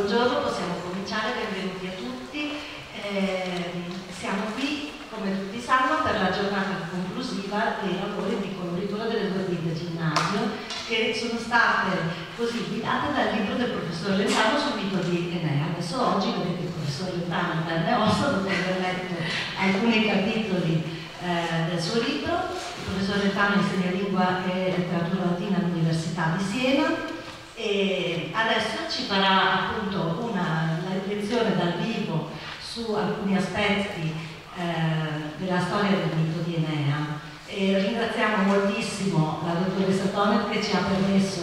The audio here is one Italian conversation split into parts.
buongiorno, possiamo cominciare, benvenuti a tutti. Eh, siamo qui, come tutti sanno, per la giornata conclusiva dei lavori di coloritura delle due guide ginnasio che sono state così guidate dal libro del professor Lentano sul mito di Enea. Adesso oggi vedete il professor Lentano belle ossa dopo aver letto alcuni capitoli eh, del suo libro. Il professor Lentano insegna lingua e letteratura latina all'Università di Siena e adesso ci farà appunto una lezione dal vivo su alcuni aspetti eh, della storia del mito di Enea. E ringraziamo moltissimo la dottoressa Tonet che ci ha permesso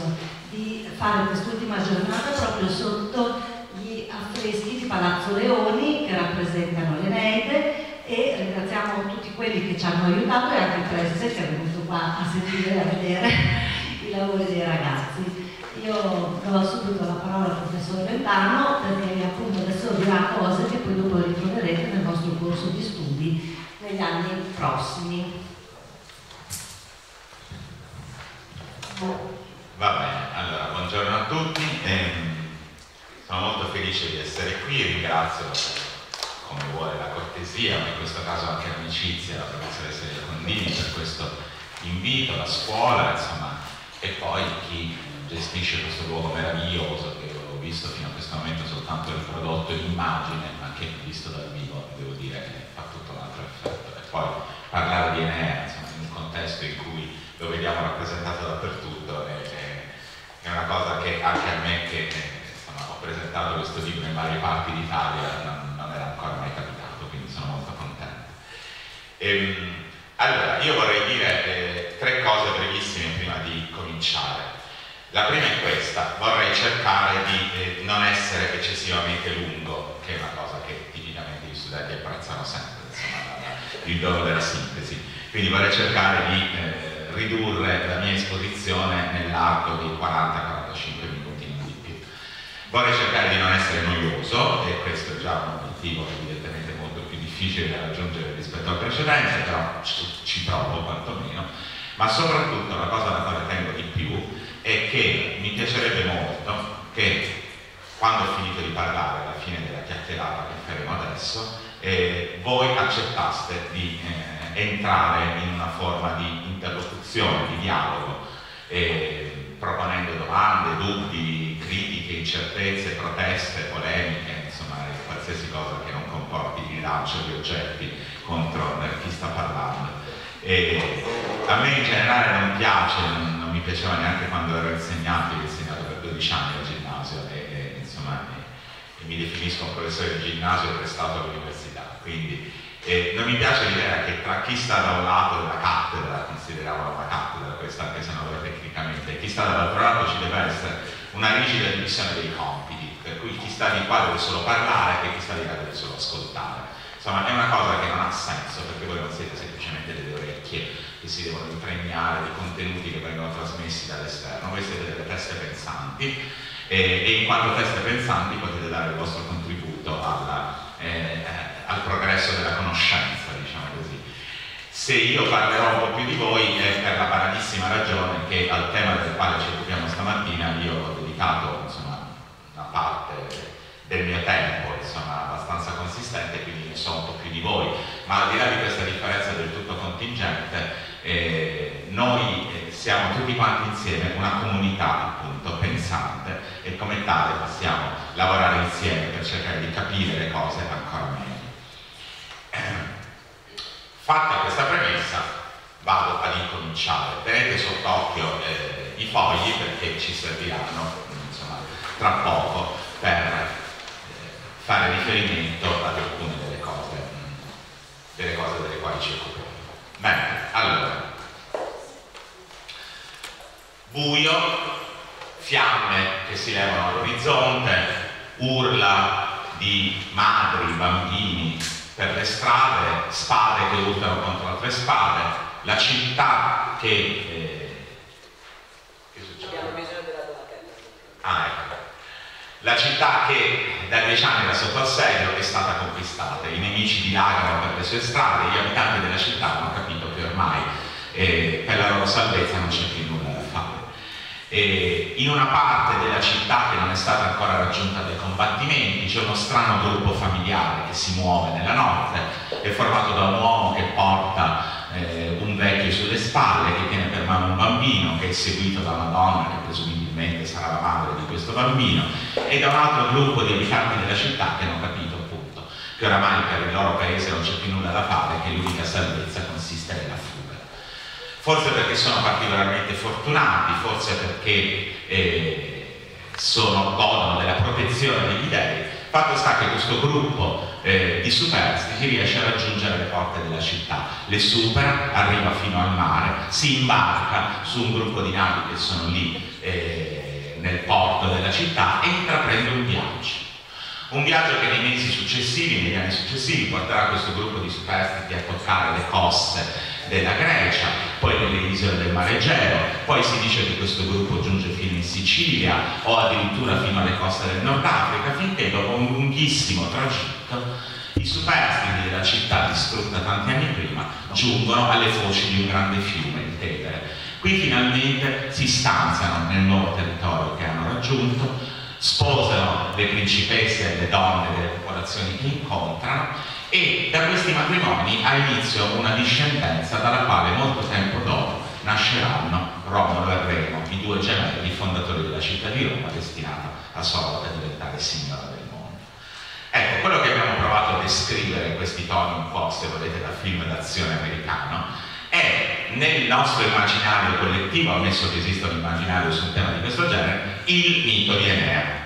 di fare quest'ultima giornata proprio sotto gli affreschi di Palazzo Leoni che rappresentano l'Eneide e ringraziamo tutti quelli che ci hanno aiutato e anche il preside che è venuto qua a sentire e a vedere i lavori dei ragazzi. Io do subito la parola al professor Ventano perché appunto adesso dirà cose che poi dopo ritroverete nel vostro corso di studi negli anni prossimi. Va bene, allora buongiorno a tutti, eh, sono molto felice di essere qui, ringrazio come vuole la cortesia, ma in questo caso anche l'amicizia, la professoressa Condini per questo invito, la scuola, insomma, e poi chi gestisce questo luogo meraviglioso che ho visto fino a questo momento soltanto riprodotto in immagine, ma che visto dal vivo devo dire fa tutto un altro effetto. E poi parlare di Enea, insomma, in un contesto in cui lo vediamo rappresentato dappertutto è, è una cosa che anche a me che insomma, ho presentato questo libro in varie parti d'Italia non, non, era ancora mai capitato, quindi sono molto contento. Ehm, allora, io vorrei dire eh, tre cose brevissime prima di cominciare. La prima è questa, vorrei cercare di eh, non essere eccessivamente lungo, che è una cosa che tipicamente gli studenti apprezzano sempre, insomma, il dono della sintesi. Quindi vorrei cercare di eh, ridurre la mia esposizione nell'arco di 40-45 minuti, di più. Vorrei cercare di non essere noioso, e questo è già un obiettivo evidentemente molto più difficile da raggiungere rispetto al precedente, però ci, ci provo quantomeno, ma soprattutto la cosa alla quale tengo di più è che mi piacerebbe molto che quando ho finito di parlare alla fine della chiacchierata che faremo adesso, eh, voi accettaste di eh, entrare in una forma di interlocuzione, di dialogo, eh, proponendo domande, dubbi, critiche, incertezze, proteste, polemiche, insomma qualsiasi cosa che non comporti il rilancio di oggetti contro chi sta parlando. A me in generale non piace, piaceva neanche quando ero insegnante, ho insegnato per 12 anni al ginnasio e, e insomma e, e mi definisco un professore di ginnasio prestato all'università, quindi e non mi piace l'idea che tra chi sta da un lato della cattedra, consideriamo una cattedra questa anche se non è tecnicamente, e chi sta dall'altro lato ci deve essere una rigida divisione dei compiti, per cui chi sta di qua deve solo parlare e chi sta di là deve solo ascoltare. Insomma è una cosa che non ha senso perché voi non siete semplicemente delle orecchie che si devono impregnare di contenuti che vengono trasmessi dall'esterno, voi siete delle teste pensanti e, e, in quanto teste pensanti potete dare il vostro contributo alla, eh, al progresso della conoscenza, diciamo così. Se io parlerò un po' più di voi è per la banalissima ragione che al tema del quale ci occupiamo stamattina io ho dedicato insomma, una parte del mio tempo, insomma, abbastanza consistente, quindi ne so un po' più di voi, ma al di là di questa differenza del tutto contingente, eh, noi eh, siamo tutti quanti insieme una comunità appunto pensante e come tale possiamo lavorare insieme per cercare di capire le cose ancora meglio. Eh, fatta questa premessa vado ad incominciare. Tenete sott'occhio eh, i fogli perché ci serviranno insomma, tra poco per eh, fare riferimento ad alcune delle cose, delle cose delle quali ci occupiamo. Bene, allora, buio, fiamme che si levano all'orizzonte, urla di madri, bambini per le strade, spade che urtano contro altre spade, la città che... Eh, che succede? Abbiamo bisogno della donatella. Ah, ecco. La città che da dieci anni era sotto assedio è stata conquistata, i nemici dilagano per le sue strade, gli abitanti della città hanno capito che ormai eh, per la loro salvezza non c'è più nulla da fare. E in una parte della città che non è stata ancora raggiunta dai combattimenti c'è uno strano gruppo familiare che si muove nella notte, è formato da un uomo che porta eh, un vecchio sulle spalle, che tiene per mano un bambino, che è seguito da una donna che presumibilmente sarà la madre di questo bambino, e da un altro gruppo di abitanti della città che hanno capito appunto che oramai per il loro paese non c'è più nulla da fare, che l'unica salvezza consiste nella fuga. Forse perché sono particolarmente fortunati, forse perché eh, sono, godono della protezione degli dei, fatto sta che questo gruppo eh, di superstiti riesce a raggiungere le porte della città, le supera, arriva fino al mare, si imbarca su un gruppo di navi che sono lì eh, nel porto della città e intraprende un viaggio. Un viaggio che nei mesi successivi, negli anni successivi, porterà questo gruppo di superstiti a toccare le coste della Grecia, poi nelle isole del Mare Egeo, poi si dice che questo gruppo giunge fino in Sicilia o addirittura fino alle coste del Nord Africa, finché dopo un lunghissimo tragitto i superstiti della città distrutta tanti anni prima giungono alle foci di un grande fiume, il Tevere. Qui finalmente si stanziano nel nuovo territorio che hanno raggiunto, sposano le principesse e le donne delle popolazioni che incontrano e da questi matrimoni ha inizio una discendenza dalla quale molto tempo dopo nasceranno Romolo e Remo, i due gemelli fondatori della città di Roma destinata a sua volta a diventare signora del mondo. Ecco, quello che abbiamo provato a descrivere in questi toni un po', se volete, da film d'azione americano, è nel nostro immaginario collettivo, ammesso che esista un immaginario su un tema di questo genere, il mito di Enea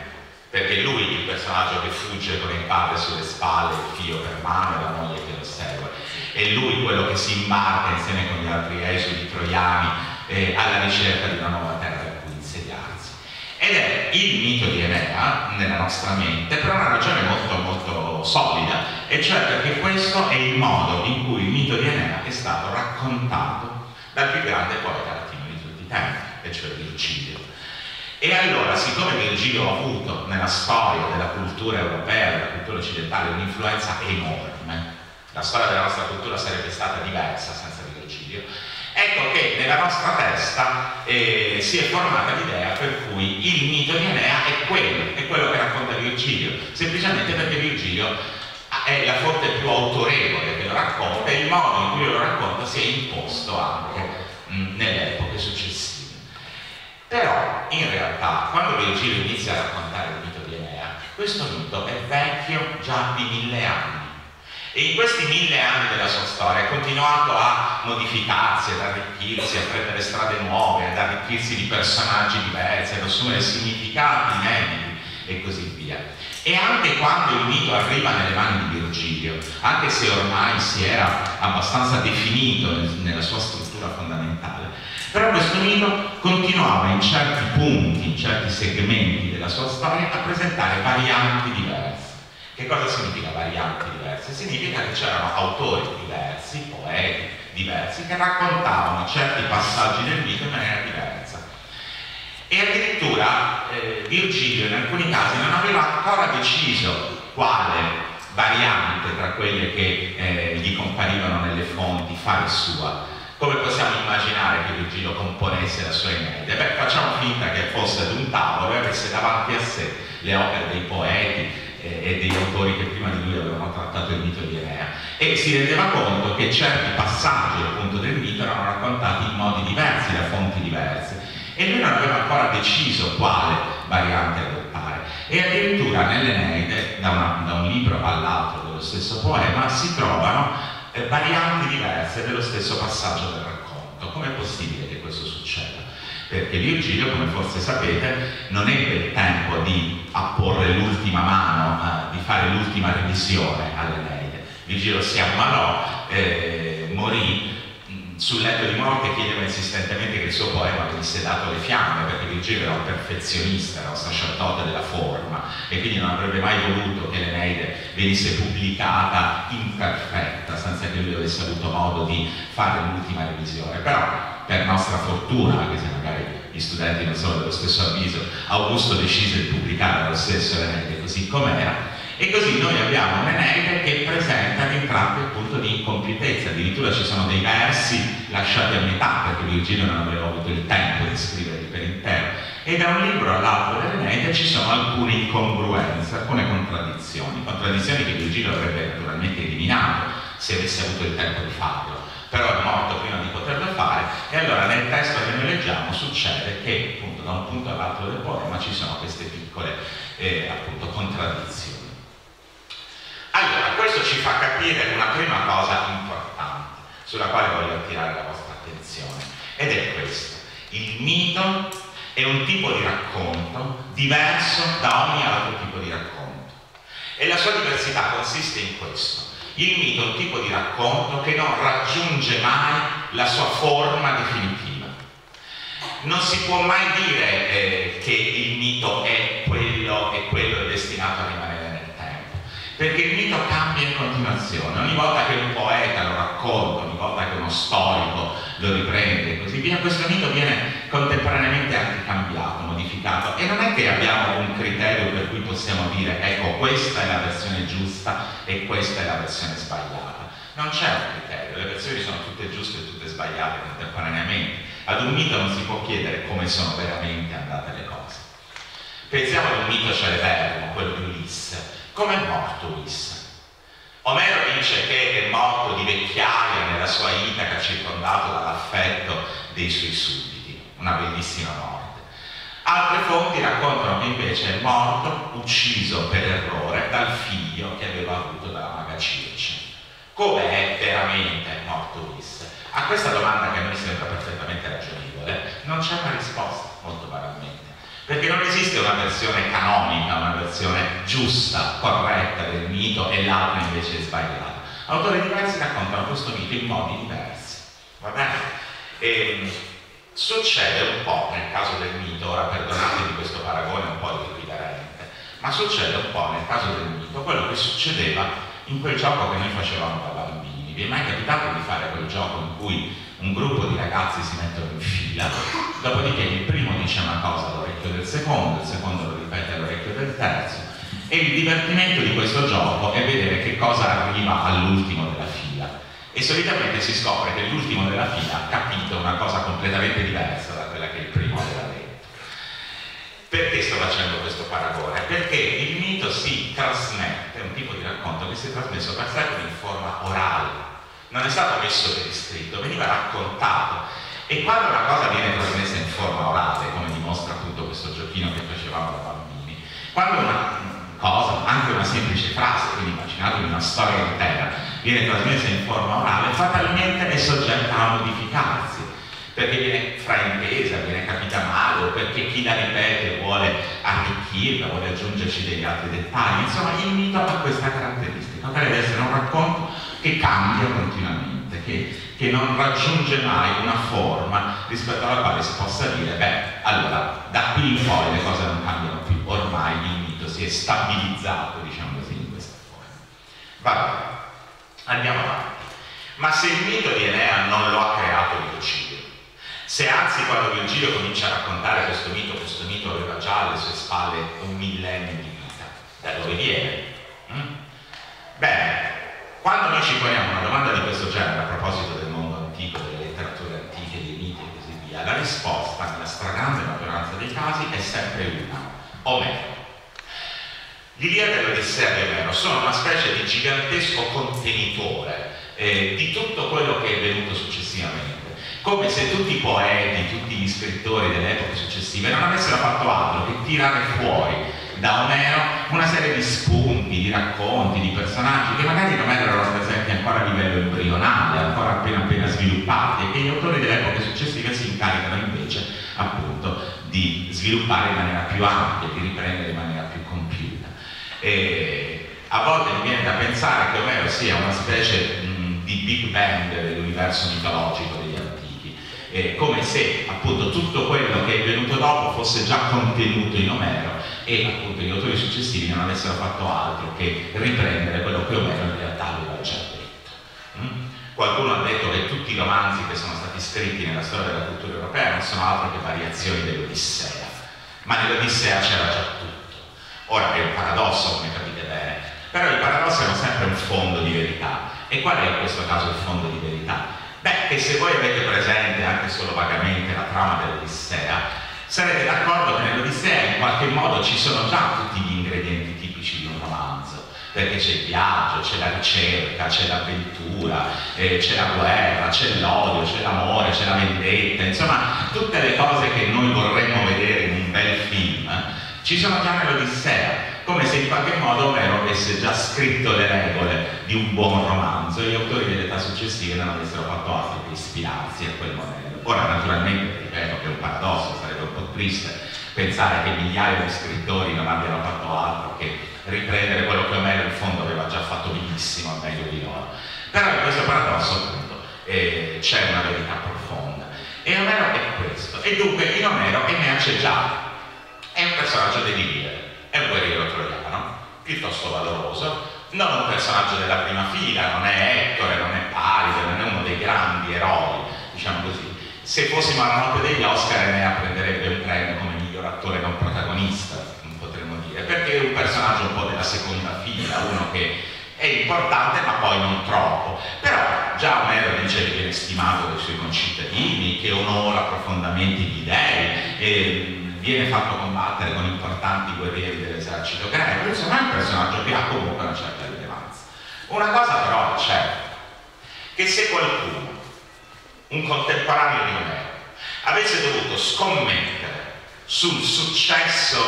perché lui il personaggio che fugge con il padre sulle spalle, il figlio per mano e la moglie che lo segue. È lui quello che si imbarca insieme con gli altri esuli troiani eh, alla ricerca di una nuova terra in cui insediarsi. Ed è il mito di Enea nella nostra mente per una ragione molto molto solida, e cioè perché questo è il modo in cui il mito di Enea è stato raccontato dal più grande poeta latino di tutti i tempi, e cioè Virgilio. E allora, siccome Virgilio ha avuto nella storia della cultura europea, della cultura occidentale, un'influenza enorme, la storia della nostra cultura sarebbe stata diversa senza Virgilio, ecco che nella nostra testa eh, si è formata l'idea per cui il mito di Enea è quello, è quello che racconta Virgilio, semplicemente perché Virgilio è la fonte più autorevole che lo racconta e il modo in cui lo racconta si è imposto anche mh, nelle epoche successive. Però in realtà quando Virgilio inizia a raccontare il mito di Enea, questo mito è vecchio già di mille anni. E in questi mille anni della sua storia è continuato a modificarsi, ad arricchirsi, a prendere strade nuove, ad arricchirsi di personaggi diversi, ad assumere significati inediti e così via. E anche quando il mito arriva nelle mani di Virgilio, anche se ormai si era abbastanza definito nella sua struttura fondamentale, però questo mito continuava in certi punti, in certi segmenti della sua storia a presentare varianti diverse. Che cosa significa varianti diverse? Significa che c'erano autori diversi, poeti diversi, che raccontavano certi passaggi del mito in maniera diversa. E addirittura eh, Virgilio in alcuni casi non aveva ancora deciso quale variante tra quelle che eh, gli comparivano nelle fonti fare sua come possiamo immaginare che Virgilio componesse la sua Eneide? Beh, facciamo finta che fosse ad un tavolo e avesse davanti a sé le opere dei poeti e degli autori che prima di lui avevano trattato il mito di Enea e si rendeva conto che certi passaggi appunto del mito erano raccontati in modi diversi, da fonti diverse e lui non aveva ancora deciso quale variante adottare e addirittura nell'Eneide, da, da un libro all'altro dello stesso poema, si trovano eh, varianti diverse dello stesso passaggio del racconto. Com'è possibile che? Perché Virgilio, come forse sapete, non ebbe il tempo di apporre l'ultima mano, eh, di fare l'ultima revisione all'Eneide. Virgilio si ammalò, eh, morì sul letto di morte chiedeva insistentemente che il suo poema venisse dato alle fiamme perché Virgilio era un perfezionista, era un sacerdote della forma e quindi non avrebbe mai voluto che l'Eneide venisse pubblicata imperfetta senza che lui avesse avuto modo di fare l'ultima revisione. Però per nostra fortuna, anche se magari gli studenti non sono dello stesso avviso, Augusto decise di pubblicare lo stesso l'Eneide così com'era E così noi abbiamo un'Eneide che presenta dei tratti appunto di incompiutezza, addirittura ci sono dei versi lasciati a metà perché Virgilio non aveva avuto il tempo di scriverli per intero. E da un libro all'altro dell'Eneide ci sono alcune incongruenze, alcune contraddizioni, contraddizioni che Virgilio avrebbe naturalmente eliminato se avesse avuto il tempo di farlo però è morto prima di poterlo fare e allora nel testo che noi leggiamo succede che appunto da un punto all'altro del poema ci sono queste piccole eh, appunto contraddizioni. Allora, questo ci fa capire una prima cosa importante sulla quale voglio attirare la vostra attenzione ed è questo. Il mito è un tipo di racconto diverso da ogni altro tipo di racconto e la sua diversità consiste in questo il mito è un tipo di racconto che non raggiunge mai la sua forma definitiva. Non si può mai dire eh, che il mito è quello e quello è destinato a rimanere perché il mito cambia in continuazione. Ogni volta che un poeta lo racconta, ogni volta che uno storico lo riprende e così via, questo mito viene contemporaneamente anche cambiato, modificato e non è che abbiamo un criterio per cui possiamo dire ecco questa è la versione giusta e questa è la versione sbagliata. Non c'è un criterio, le versioni sono tutte giuste e tutte sbagliate contemporaneamente. Ad un mito non si può chiedere come sono veramente andate le cose. Pensiamo ad un mito celeberrimo, quello di Ulisse. Come è morto Ulisse? Omero dice che è morto di vecchiaia nella sua Itaca circondato dall'affetto dei suoi sudditi, una bellissima morte. Altre fonti raccontano che invece è morto, ucciso per errore, dal figlio che aveva avuto dalla maga Circe. Come è veramente morto Ulisse? A questa domanda che a noi sembra perfettamente ragionevole, non c'è una risposta, molto banalmente. Perché non esiste una versione canonica, una versione giusta, corretta del mito e l'altra invece è sbagliata. Autori diversi raccontano questo mito in modi diversi. Va bene? E, ehm, succede un po' nel caso del mito, ora perdonatemi questo paragone un po' irriverente, ma succede un po' nel caso del mito quello che succedeva in quel gioco che noi facevamo da bambini. Vi è mai capitato di fare quel gioco in cui un gruppo di ragazzi si mettono in fila, dopodiché il primo dice una cosa all'orecchio del secondo, il secondo lo ripete all'orecchio del terzo e il divertimento di questo gioco è vedere che cosa arriva all'ultimo della fila e solitamente si scopre che l'ultimo della fila ha capito una cosa completamente diversa da quella che il primo aveva detto. Perché sto facendo questo paragone? Perché il mito si trasmette, è un tipo di racconto che si è trasmesso per secoli in forma orale, non è stato messo per iscritto, veniva raccontato. E quando una cosa viene trasmessa in forma orale, come dimostra appunto questo giochino che facevamo da bambini, quando una cosa, anche una semplice frase, quindi immaginatevi una storia intera, viene trasmessa in forma orale, fatalmente è soggetta a modificarsi, perché viene fraintesa, viene capita male, o perché chi la ripete vuole arricchirla, vuole aggiungerci degli altri dettagli. Insomma, il mito ha questa caratteristica, quella di essere un racconto che cambia continuamente, che, che, non raggiunge mai una forma rispetto alla quale si possa dire, beh, allora, da qui in poi le cose non cambiano più, ormai il mito si è stabilizzato, diciamo così, in questa forma. Va andiamo avanti. Ma se il mito di Enea non lo ha creato Virgilio, se anzi quando Virgilio comincia a raccontare questo mito, questo mito aveva già alle sue spalle un millennio di vita, da dove viene? Mm? Bene, quando noi ci poniamo una domanda di questo genere a proposito del mondo antico, delle letterature antiche, dei miti e così via, la risposta nella stragrande maggioranza dei casi è sempre una, Omero. L'Iliade e l'Odissea di Omero sono una specie di gigantesco contenitore eh, di tutto quello che è venuto successivamente, come se tutti i poeti, tutti gli scrittori delle epoche successive non avessero fatto altro che tirare fuori da Omero una serie di spunti, di racconti, di personaggi che magari non erano presenti ancora a livello embrionale, ancora appena appena sviluppati e che gli autori delle epoche successive si incaricano invece appunto di sviluppare in maniera più ampia, di riprendere in maniera più compiuta. E a volte mi viene da pensare che Omero sia una specie mh, di Big Bang dell'universo mitologico degli antichi, eh, come se appunto tutto quello che è venuto dopo fosse già contenuto in Omero e appunto gli autori successivi non avessero fatto altro che riprendere quello che Omero in realtà aveva già detto. Mm? Qualcuno ha detto che tutti i romanzi che sono stati scritti nella storia della cultura europea non sono altro che variazioni dell'Odissea, ma nell'Odissea c'era già tutto. Ora è un paradosso, come capite bene, Però i paradossi hanno sempre un fondo di verità. E qual è in questo caso il fondo di verità? Beh, che se voi avete presente anche solo vagamente la trama dell'Odissea, sarete d'accordo che nell'Odissea in qualche modo ci sono già tutti gli ingredienti tipici di un romanzo, perché c'è il viaggio, c'è la ricerca, c'è l'avventura, eh, c'è la guerra, c'è l'odio, c'è l'amore, c'è la vendetta, insomma tutte le cose che noi vorremmo vedere in un bel film ci sono già nell'Odissea come se in qualche modo Omero avesse già scritto le regole di un buon romanzo e gli autori delle età successive non avessero fatto altro che ispirarsi a quel modello. Ora naturalmente, ripeto che è un paradosso, sarebbe un po' triste pensare che migliaia di scrittori non abbiano fatto altro che riprendere quello che Omero in fondo aveva già fatto benissimo, meglio di loro. Però in questo paradosso appunto eh, c'è una verità profonda. E Omero è questo. E dunque in Omero c'è già. È un personaggio delirante è un guerriero troiano, piuttosto valoroso, non un personaggio della prima fila, non è Ettore, non è Paride, non è uno dei grandi eroi, diciamo così. Se fossimo alla notte degli Oscar, Enea prenderebbe un premio come miglior attore non protagonista, potremmo dire, perché è un personaggio un po' della seconda fila, uno che è importante ma poi non troppo. Però già Omero dice che viene stimato dai suoi concittadini, che onora profondamente gli dei. E, viene fatto combattere con importanti guerrieri dell'esercito greco, insomma è un personaggio che ha comunque una certa rilevanza. Una cosa però c'è, che se qualcuno, un contemporaneo di Omero, avesse dovuto scommettere sul successo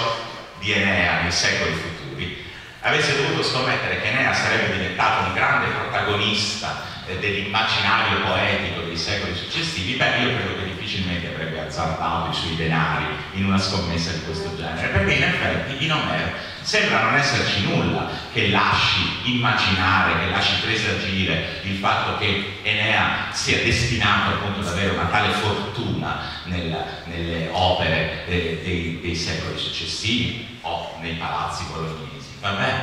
di Enea nei secoli futuri, avesse dovuto scommettere che Enea sarebbe diventato un grande protagonista eh, dell'immaginario poetico dei secoli successivi, beh io credo che difficilmente avrebbe azzardato i suoi denari in una scommessa di questo genere, perché in effetti in Omero sembra non esserci nulla che lasci immaginare, che lasci presagire il fatto che Enea sia destinato appunto ad avere una tale fortuna nella, nelle opere eh, dei, dei, secoli successivi o nei palazzi bolognesi. Vabbè,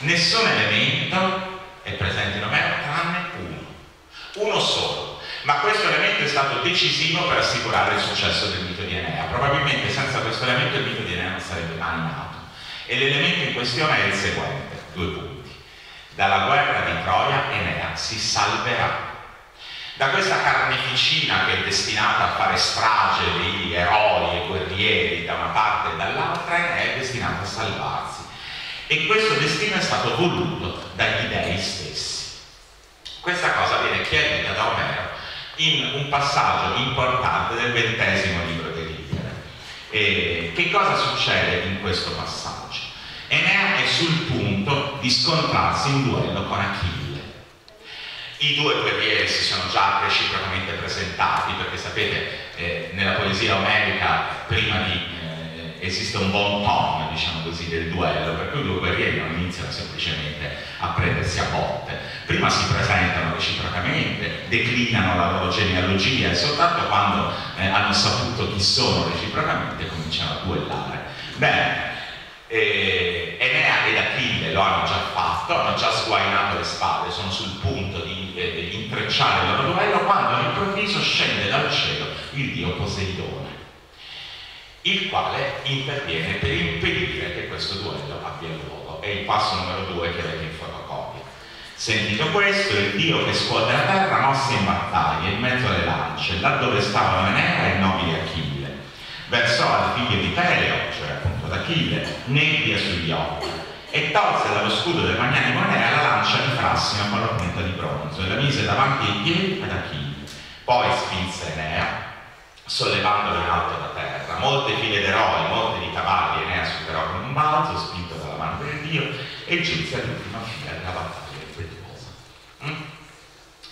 nessun elemento è presente in Omero tranne uno, uno solo ma questo elemento è stato decisivo per assicurare il successo del mito di Enea. Probabilmente senza questo elemento il mito di Enea non sarebbe mai nato. E l'elemento in questione è il seguente, due punti. Dalla guerra di Troia Enea si salverà. Da questa carneficina che è destinata a fare strage di eroi e guerrieri da una parte e dall'altra, Enea è destinato a salvarsi. E questo destino è stato voluto dagli dei stessi. Questa cosa viene chiarita da Omero in un passaggio importante del ventesimo libro dell'Iliade. E che cosa succede in questo passaggio? Enea è sul punto di scontrarsi in duello con Achille. I due guerrieri si sono già reciprocamente presentati perché sapete eh, nella poesia omerica prima di esiste un buon ton, diciamo così, del duello, per cui due guerrieri non iniziano semplicemente a prendersi a botte. Prima si presentano reciprocamente, declinano la loro genealogia e soltanto quando eh, hanno saputo chi sono reciprocamente cominciano a duellare. Bene, eh, Enea ed Achille lo hanno già fatto, hanno già sguainato le spade, sono sul punto di eh, intrecciare il loro duello quando all'improvviso scende dal cielo il dio Poseidone il quale interviene per impedire che questo duello abbia luogo. È il passo numero due che avete in fotocopia. Sentito questo, il dio che scuote la terra mosse in battaglia in mezzo alle lance, là dove stavano Enea e il nobile Achille. Versò al figlio di Peleo, cioè appunto ad Achille, nebbia sugli occhi e tolse dallo scudo del magnanimo Enea la lancia di Frassino con la punta di bronzo e la mise davanti ai piedi ad Achille. Poi spinse Enea sollevandolo in alto da terra. Molte file d'eroi, molte di cavalli Enea superò con un balzo, spinto dalla mano del dio, e giunse all'ultima fila della battaglia impetuosa. Mm?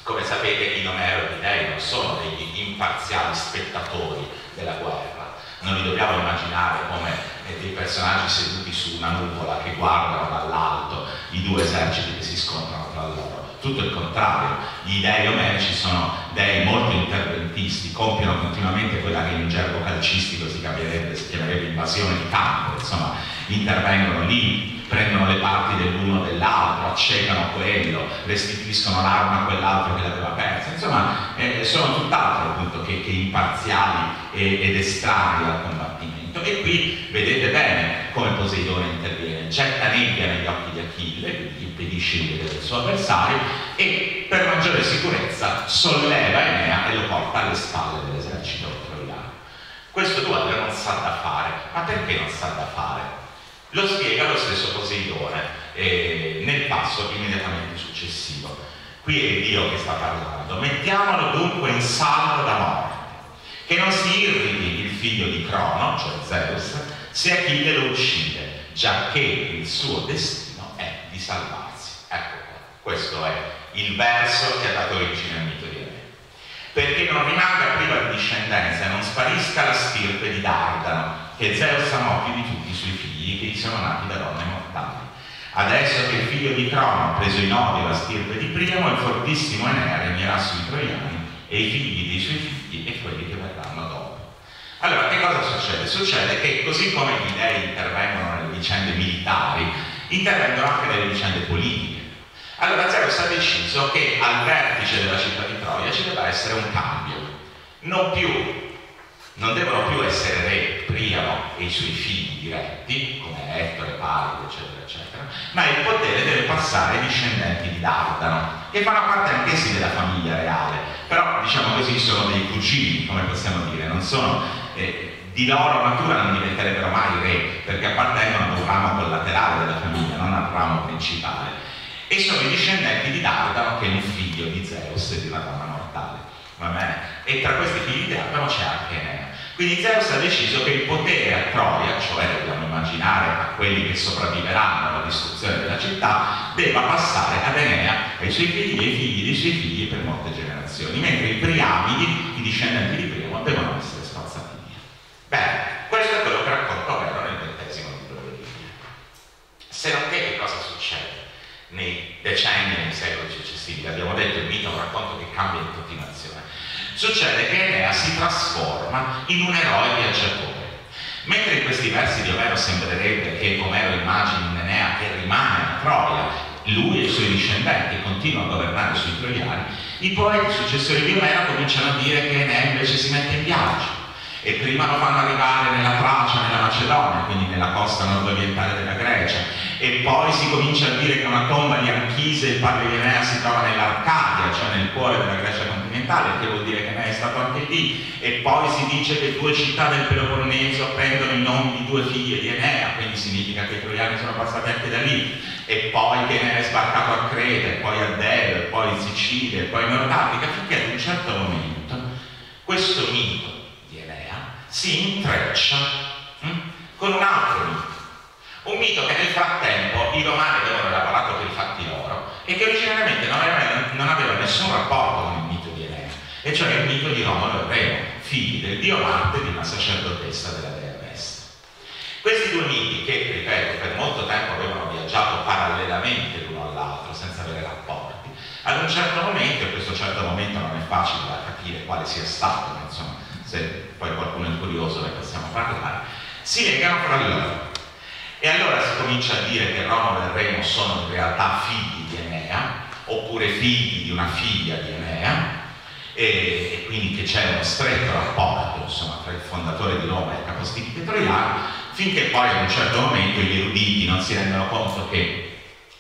Come sapete in Omero gli dei non sono degli imparziali spettatori della guerra, non li dobbiamo immaginare come eh, dei personaggi seduti su una nuvola che guardano dall'alto i due eserciti che si scontrano tra loro tutto il contrario, gli dei omerici sono dei molto interventisti, compiono continuamente quella che in gergo calcistico si, si chiamerebbe invasione di campo, insomma, intervengono lì, prendono le parti dell'uno o dell'altro, accecano quello, restituiscono l'arma a quell'altro che l'aveva persa, insomma, eh, sono tutt'altro appunto che, che imparziali ed estranei al combattimento. E qui vedete bene come Poseidone interviene, getta nebbia negli occhi di Achille, quindi impedisce di vedere il suo avversario e per maggiore sicurezza solleva Enea e lo porta alle spalle dell'esercito troiano. Questo duello non sa da fare, ma perché non sa da fare? Lo spiega lo stesso Poseidone eh, nel passo immediatamente successivo. Qui è Dio che sta parlando. Mettiamolo dunque in salvo da morte, che non si irriti il figlio di Crono, cioè Zeus, se Achille lo uccide, già che il suo destino di salvarsi. Ecco qua, questo è il verso che ha dato origine al mito di Enea. Perché non rimanga priva di discendenza e non sparisca la stirpe di Dardano, che Zeus amò più di tutti i suoi figli che gli sono nati da donne mortali. Adesso che il figlio di Crono ha preso in odio la stirpe di Priamo, il fortissimo Enea regnerà sui troiani e i figli dei suoi figli e quelli che verranno dopo. Allora, che cosa succede? Succede che così come gli dei intervengono nelle vicende militari, intervengono anche nelle vicende politiche. Allora Zeus ha deciso che al vertice della città di Troia ci deve essere un cambio. Non più non devono più essere re Priamo e i suoi figli diretti, come Ettore, Palido, eccetera, eccetera, ma il potere deve passare ai discendenti di Dardano, che fanno parte anch'essi della famiglia reale, però diciamo così sono dei cugini, come possiamo dire, non sono eh, di loro natura non diventerebbero mai re, perché appartengono ad un ramo collaterale della famiglia, non al ramo principale. E sono i discendenti di Dardano, che è un figlio di Zeus e di una donna mortale. E tra questi figli di Dardano c'è anche Enea. Quindi Zeus ha deciso che il potere a Troia, cioè dobbiamo immaginare a quelli che sopravviveranno alla distruzione della città, debba passare ad Enea, ai suoi figli e ai figli dei suoi figli per molte generazioni, mentre i Priamidi, i discendenti di Priamo, devono essere. Bene, questo è quello che racconta Omero nel XX libro delle Bibbie. Se non che cosa succede nei decenni e nei secoli successivi? Abbiamo detto il mito è un racconto che cambia in continuazione succede che Enea si trasforma in un eroe viaggiatore. Mentre in questi versi di Omero sembrerebbe che Omero immagini un Enea che rimane a Troia, lui e i suoi discendenti continuano a governare sui troiani, i poeti successori di Omero cominciano a dire che Enea invece si mette in viaggio e prima lo fanno arrivare nella Francia, nella Macedonia, quindi nella costa nord-orientale della Grecia, e poi si comincia a dire che una tomba di Anchise, il padre di Enea, si trova nell'Arcadia, cioè nel cuore della Grecia continentale, che vuol dire che Enea è stato anche lì, e poi si dice che due città del Peloponneso prendono i nomi di due figlie di Enea, quindi significa che i troiani sono passati anche da lì, e poi che Enea è sbarcato a Creta, poi a Delo, poi in Sicilia, poi in Nord Africa, finché ad un certo momento questo mito si intreccia hm, con un altro mito. Un mito che nel frattempo i romani avevano elaborato per i fatti loro e che originariamente non aveva, non aveva nessun rapporto con il mito di Enea, e cioè il mito di Romolo e Remo, figli del dio Marte e di una sacerdotessa della dea Vesta. Questi due miti, che ripeto per molto tempo avevano viaggiato parallelamente l'uno all'altro senza avere rapporti, ad un certo momento, e questo certo momento non è facile da capire quale sia stato, ma insomma se poi qualcuno è curioso ne possiamo parlare, si legano fra loro. E allora si comincia a dire che Romolo e Remo sono in realtà figli di Enea, oppure figli di una figlia di Enea, e, e quindi che c'è uno stretto rapporto insomma, tra il fondatore di Roma e il capostipite troiano, finché poi ad un certo momento gli eruditi non si rendono conto che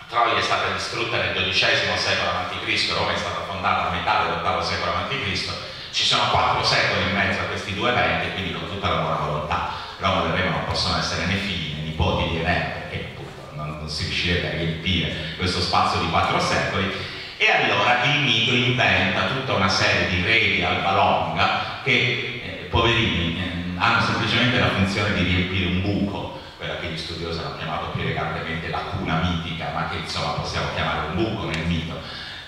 Troia è stata distrutta nel XII secolo a.C., Roma è stata fondata a metà dell'VIII secolo a.C., ci sono quattro secoli in mezzo a questi due eventi, quindi con tutta la buona volontà. Roma e Remo non possono essere né figli né nipoti di Enea, perché appunto non, non si riuscirebbe a riempire questo spazio di quattro secoli. E allora il mito inventa tutta una serie di re di alba longa che, eh, poverini, eh, hanno semplicemente la funzione di riempire un buco, quella che gli studiosi hanno chiamato più elegantemente lacuna mitica, ma che insomma possiamo chiamare un buco nel mito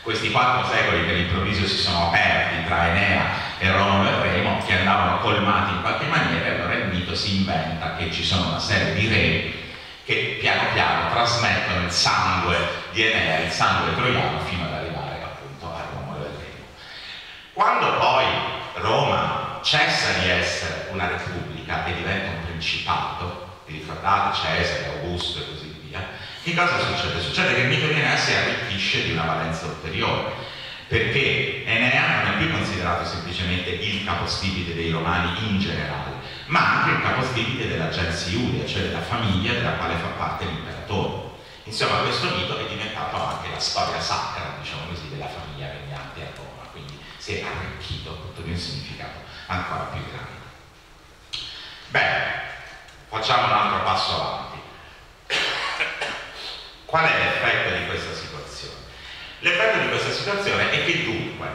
questi quattro secoli che all'improvviso si sono aperti tra Enea e Romolo e Remo, che andavano colmati in qualche maniera, e allora il mito si inventa che ci sono una serie di re che piano piano trasmettono il sangue di Enea, il sangue troiano, fino ad arrivare appunto a Romolo e Remo. Quando poi Roma cessa di essere una repubblica e diventa un principato, vi ricordate Cesare, Augusto e così che cosa succede? Succede che il mito di Enea si arricchisce di una valenza ulteriore, perché Enea non è più considerato semplicemente il capostipite dei romani in generale, ma anche il capostipite della gens Iulia, cioè della famiglia della quale fa parte l'imperatore. Insomma, questo mito è diventato anche la storia sacra, diciamo così, della famiglia regnante a Roma, quindi si è arricchito tutto di un significato ancora più grande. Bene, facciamo un altro passo avanti. Qual è l'effetto di questa situazione? L'effetto di questa situazione è che dunque,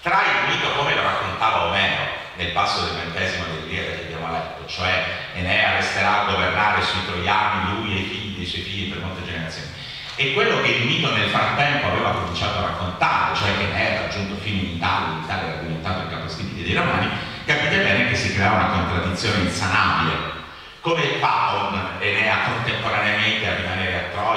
tra il mito come lo raccontava Omero nel passo del ventesimo dell'Iliade che abbiamo letto, cioè Enea resterà a governare sui troiani, lui e i figli dei suoi figli per molte generazioni, e quello che il mito nel frattempo aveva cominciato a raccontare, cioè che Enea era raggiunto fino in Italia, l'Italia era diventato il capostipite dei romani, capite bene che si crea una contraddizione insanabile. Come fa Enea contemporaneamente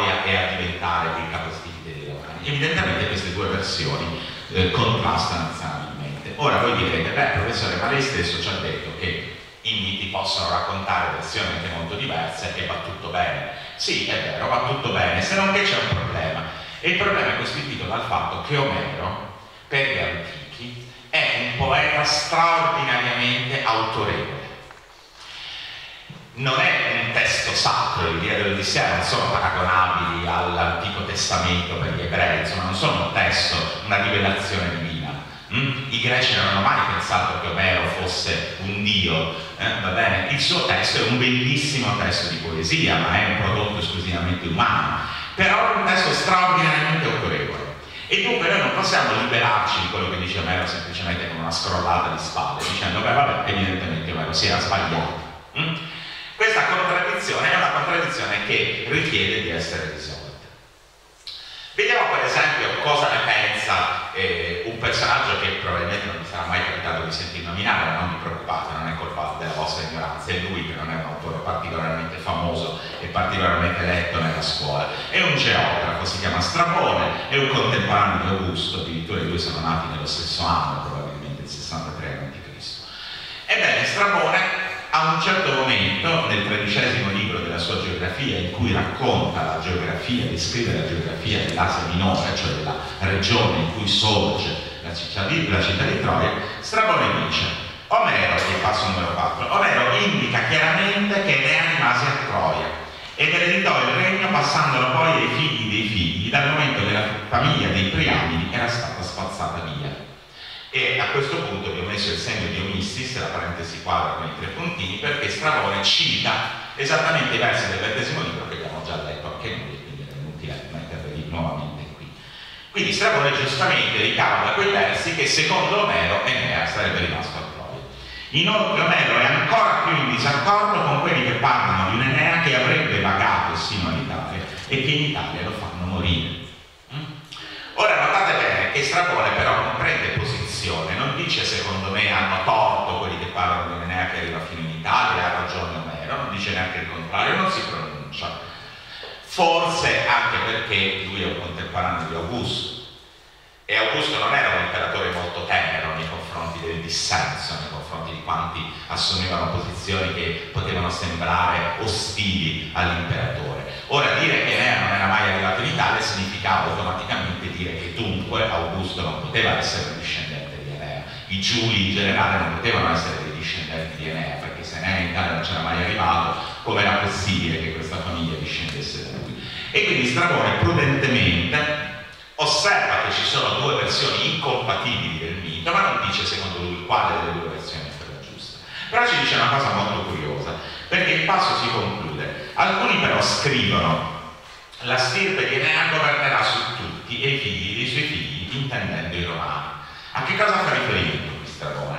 a rimanere a Troia e a diventare il capostipite dei romani? Evidentemente queste due versioni eh, contrastano insanabilmente. Ora voi direte, beh professore, ma lei stesso ci ha detto che i miti possono raccontare versioni anche molto diverse e va tutto bene. Sì, è vero, va tutto bene, se non che c'è un problema. E il problema è costituito dal fatto che Omero, per gli antichi, è un poeta straordinariamente autorevole. Non è un testo sacro, il Dia dell'Odissea non sono paragonabili all'Antico Testamento per gli ebrei, insomma non sono un testo, una rivelazione divina. Mm? I greci non hanno mai pensato che Omero fosse un dio, eh? va bene? Il suo testo è un bellissimo testo di poesia, ma è un prodotto esclusivamente umano, però è un testo straordinariamente autorevole. E dunque noi non possiamo liberarci di quello che dice Omero semplicemente con una scrollata di spalle, dicendo beh vabbè, evidentemente Omero si era sbagliato. Mm? Questa contraddizione è una contraddizione che richiede di essere risolta. Vediamo per esempio cosa ne pensa eh, un personaggio che probabilmente non vi sarà mai capitato di sentire nominare, ma non vi preoccupate, non è colpa della vostra ignoranza, è lui che non è un autore particolarmente famoso e particolarmente letto nella scuola. È un geografo, si chiama Strabone, è un contemporaneo di Augusto, addirittura i due sono nati nello stesso anno, probabilmente il 63 a.C. Ebbene, Strabone a un certo momento, nel tredicesimo libro della sua geografia, in cui racconta la geografia, descrive la geografia dell'Asia Minore, cioè della regione in cui sorge la città di, la città di Troia, Strabone dice, Omero, il passo numero 4, Omero indica chiaramente che Enea rimase a Troia ed ereditò il regno passandolo poi ai figli dei figli, dal momento che la famiglia dei Priamidi era stata spazzata via. E a questo punto vi ho messo il segno di omistis, la parentesi quadra con i tre puntini, perché Stravone cita esattamente i versi del ventesimo libro che abbiamo già letto anche noi, quindi è inutile metterli nuovamente qui. Quindi Stravone giustamente ricava quei versi che secondo Omero Enea sarebbe rimasto a Troia. Inoltre Omero è ancora più in disaccordo con quelli che parlano di un Enea che avrebbe vagato sino all'Italia e che in Italia lo fanno morire. Mm? Ora notate bene che Strabone però hanno torto quelli che parlano di Enea che arriva fino in Italia, ha ragione Omero, non dice neanche il contrario, non si pronuncia. Forse anche perché lui è un contemporaneo di Augusto e Augusto non era un imperatore molto tenero nei confronti del dissenso, nei confronti di quanti assumevano posizioni che potevano sembrare ostili all'imperatore. Ora dire che Enea non era mai arrivato in Italia significava automaticamente dire che dunque Augusto non poteva essere un discendente i Giuli in generale non potevano essere dei discendenti di Enea, perché se Enea in Italia non c'era mai arrivato, come era possibile che questa famiglia discendesse da lui? E quindi Strabone prudentemente osserva che ci sono due versioni incompatibili del mito, ma non dice secondo lui quale delle due versioni è quella giusta. Però ci dice una cosa molto curiosa, perché il passo si conclude. Alcuni però scrivono la stirpe di Enea governerà su tutti e i figli dei suoi figli, intendendo i romani. A che cosa fa riferimento Roma?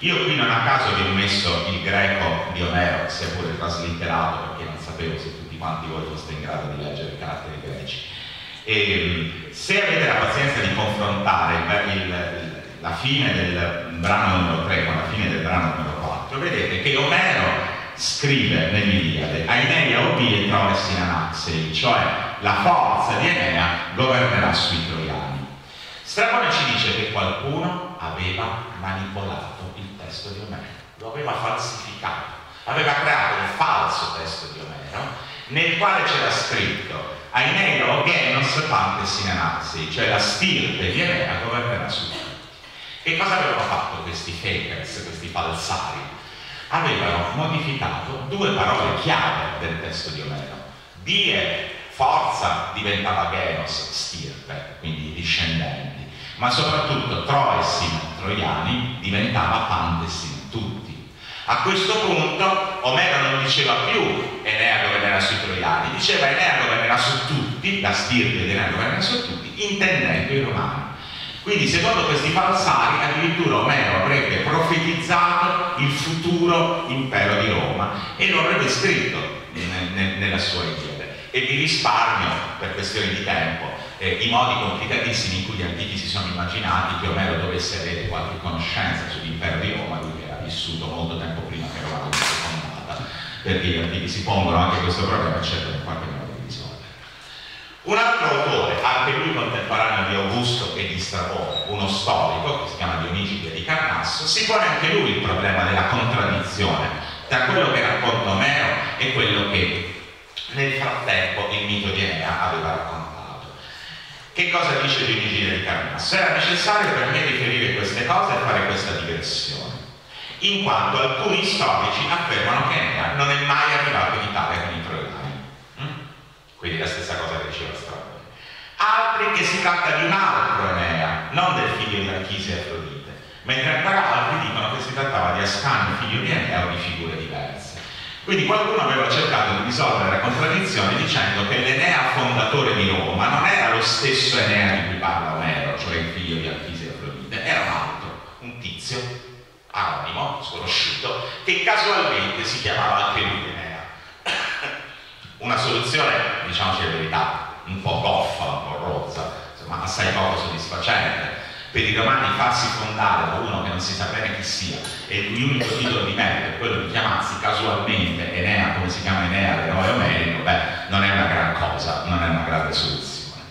Io qui non a caso vi ho messo il greco di Omero, sia pure traslitterato, perché non sapevo se tutti quanti voi foste in grado di leggere i caratteri greci. E, se avete la pazienza di confrontare il, il, la fine del brano numero 3 con la fine del brano numero 4, vedete che Omero scrive nell'Iliade Ainea obi e Troves in Anaxei, cioè la forza di Enea governerà sui troiani. Strabone ci dice che manipolato il testo di Omero, lo aveva falsificato, aveva creato un falso testo di Omero nel quale c'era scritto Aineo genos pantes in anazzi, cioè la stirpe di Enea governerà su tutti. Che cosa avevano fatto questi fakers, questi falsari? Avevano modificato due parole chiave del testo di Omero. Die forza diventava genos, stirpe, quindi discendenti, ma soprattutto troesim, troiani, diventava pantesim, tutti. A questo punto Omero non diceva più Enea governerà sui troiani, diceva Enea governerà su tutti, la stirpe di Enea governerà su tutti, intendendo i romani. Quindi secondo questi falsari addirittura Omero avrebbe profetizzato il futuro impero di Roma e lo avrebbe scritto nella sua Iliade. E vi risparmio, per questioni di tempo, eh, i modi complicatissimi in cui gli antichi si sono immaginati che Omero dovesse avere qualche conoscenza sull'impero di Roma, lui che era vissuto molto tempo prima che Roma venisse fondata, perché gli antichi si pongono anche questo problema e cercano in qualche modo un altro autore, anche lui contemporaneo di Augusto e di Strabone, uno storico che si chiama Dionigi di Carnasso, si pone anche lui il problema della contraddizione tra quello che racconta Omero e quello che nel frattempo il mito di Enea aveva raccontato. Che cosa dice Dionigi di Carnasso? Era necessario per me riferire queste cose e fare questa digressione, in quanto alcuni storici affermano che Enea non è mai arrivato in Italia con i quindi la stessa cosa che diceva Strabone. Altri che si tratta di un altro Enea, non del figlio di Anchise e Afrodite, mentre ancora altri dicono che si trattava di Ascanio, figlio di Enea o di figure diverse. Quindi qualcuno aveva cercato di risolvere la contraddizione dicendo che l'Enea fondatore di Roma non era lo stesso Enea di cui parla Omero, cioè il figlio di Anchise e Afrodite, era un altro, un tizio anonimo, sconosciuto, che casualmente si chiamava anche lui Enea una soluzione, diciamoci la verità, un po' goffa, un po' rozza, ma assai poco soddisfacente. Per i romani farsi fondare da uno che non si sa bene chi sia e l'unico titolo di merito è quello di chiamarsi casualmente Enea, come si chiama Enea, l'eroe omerico, beh, non è una gran cosa, non è una grande soluzione.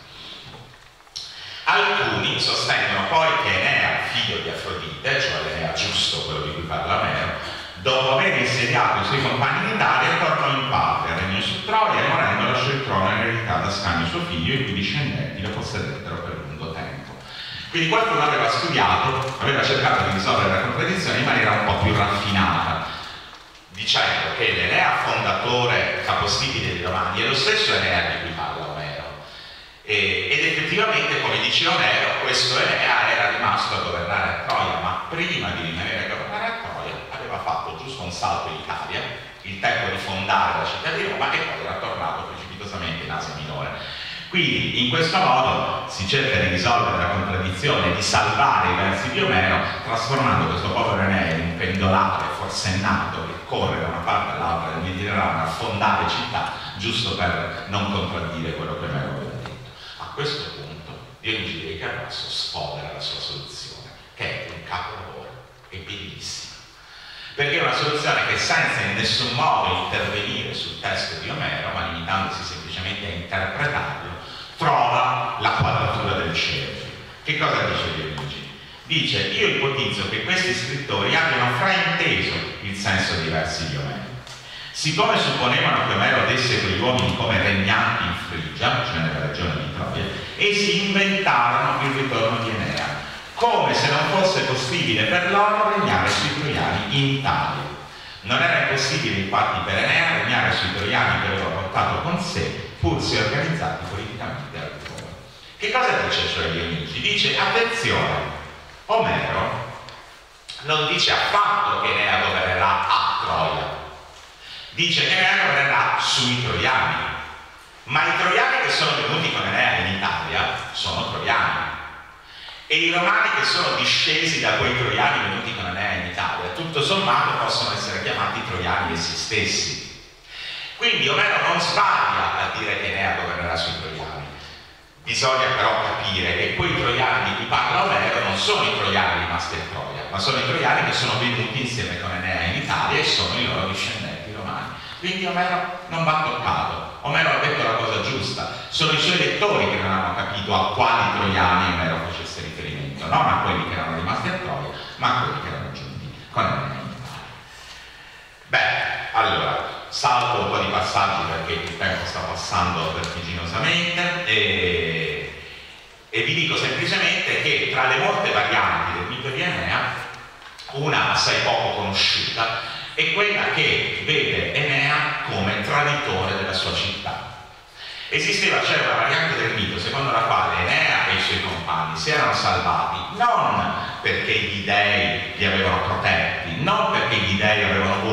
Alcuni sostengono poi che Enea, figlio di Afrodite, cioè l'Enea giusto, quello di cui parla Omero, dopo aver insediato i suoi compagni in Italia, tornò in patria, regnò su Troia e morendo lasciò il trono in eredità da Ascanio suo figlio, i cui discendenti lo possedettero per lungo tempo. Quindi qualcuno aveva studiato, aveva cercato di risolvere la contraddizione in maniera un po' più raffinata, dicendo che l'Enea fondatore capostipite dei Romani è lo stesso Enea di cui parla Omero. E, ed effettivamente, come dice Omero, questo Enea era rimasto a governare a Troia, ma prima di rimanere a governare a Troia aveva fatto giusto un salto in Italia, il tempo di fondare la città di Roma e poi era tornato precipitosamente in Asia Minore. Quindi in questo modo si cerca di risolvere la contraddizione, di salvare i versi di Omero, trasformando questo povero Enea in un pendolare forsennato che corre da una parte all'altra del Mediterraneo a fondare città, giusto per non contraddire quello che Omero aveva detto. A questo punto Dionigi di Carrasso sfodera la sua soluzione, che è un capolavoro, è bellissimo perché è una soluzione che senza in nessun modo intervenire sul testo di Omero, ma limitandosi semplicemente a interpretarlo, trova la quadratura del cerchio. Che cosa dice Dionigi? Dice, io ipotizzo che questi scrittori abbiano frainteso il senso dei versi di Omero. Siccome supponevano che Omero desse quegli uomini come regnanti in Frigia, cioè nella regione di Troia, essi inventarono il ritorno di Enea, come se non fosse possibile per loro regnare sui troiani in Italia. Non era impossibile infatti per Enea regnare sui troiani che aveva portato con sé, pur se organizzati. Che cosa dice cioè Dionigi? Dice, attenzione, Omero non dice affatto che Enea governerà a Troia, dice che Enea governerà sui troiani, ma i troiani che sono venuti con Enea in Italia sono troiani e i romani che sono discesi da quei troiani venuti con Enea in Italia, tutto sommato possono essere chiamati troiani essi stessi. Quindi Omero non sbaglia a dire che Enea governerà sui troiani. Bisogna però capire che quei troiani di cui parla Omero non sono i troiani rimasti a Troia, ma sono i troiani che sono venuti insieme con Enea in Italia e sono i loro discendenti romani. Quindi Omero non va toccato. Omero ha detto la cosa giusta. Sono i suoi lettori che non hanno capito a quali troiani Omero facesse riferimento, non a quelli che erano rimasti a Troia, ma a quelli che erano giunti con Enea in Italia. Beh, allora, salto un po' di passaggi perché il tempo sta passando vertiginosamente e, e vi dico semplicemente che tra le molte varianti del mito di Enea, una assai poco conosciuta è quella che vede Enea come traditore della sua città. Esisteva, c'era una variante del mito secondo la quale Enea e i suoi compagni si erano salvati non perché gli dei li avevano protetti, non perché gli dei avevano voluto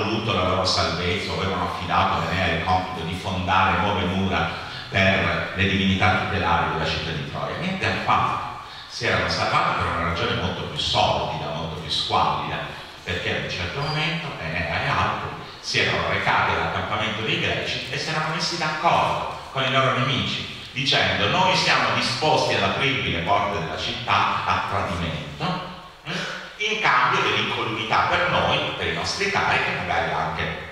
la loro salvezza o avevano affidato a Enea il compito di fondare nuove mura per le divinità tutelari della città di Troia. Niente affatto. Si erano salvati per una ragione molto più solida, molto più squallida, perché ad un certo momento Enea e altri si erano recati all'accampamento dei greci e si erano messi d'accordo con i loro nemici, dicendo noi siamo disposti ad aprirvi le porte della città a tradimento, eh, in cambio dell'incolumità per nostri carichi, magari anche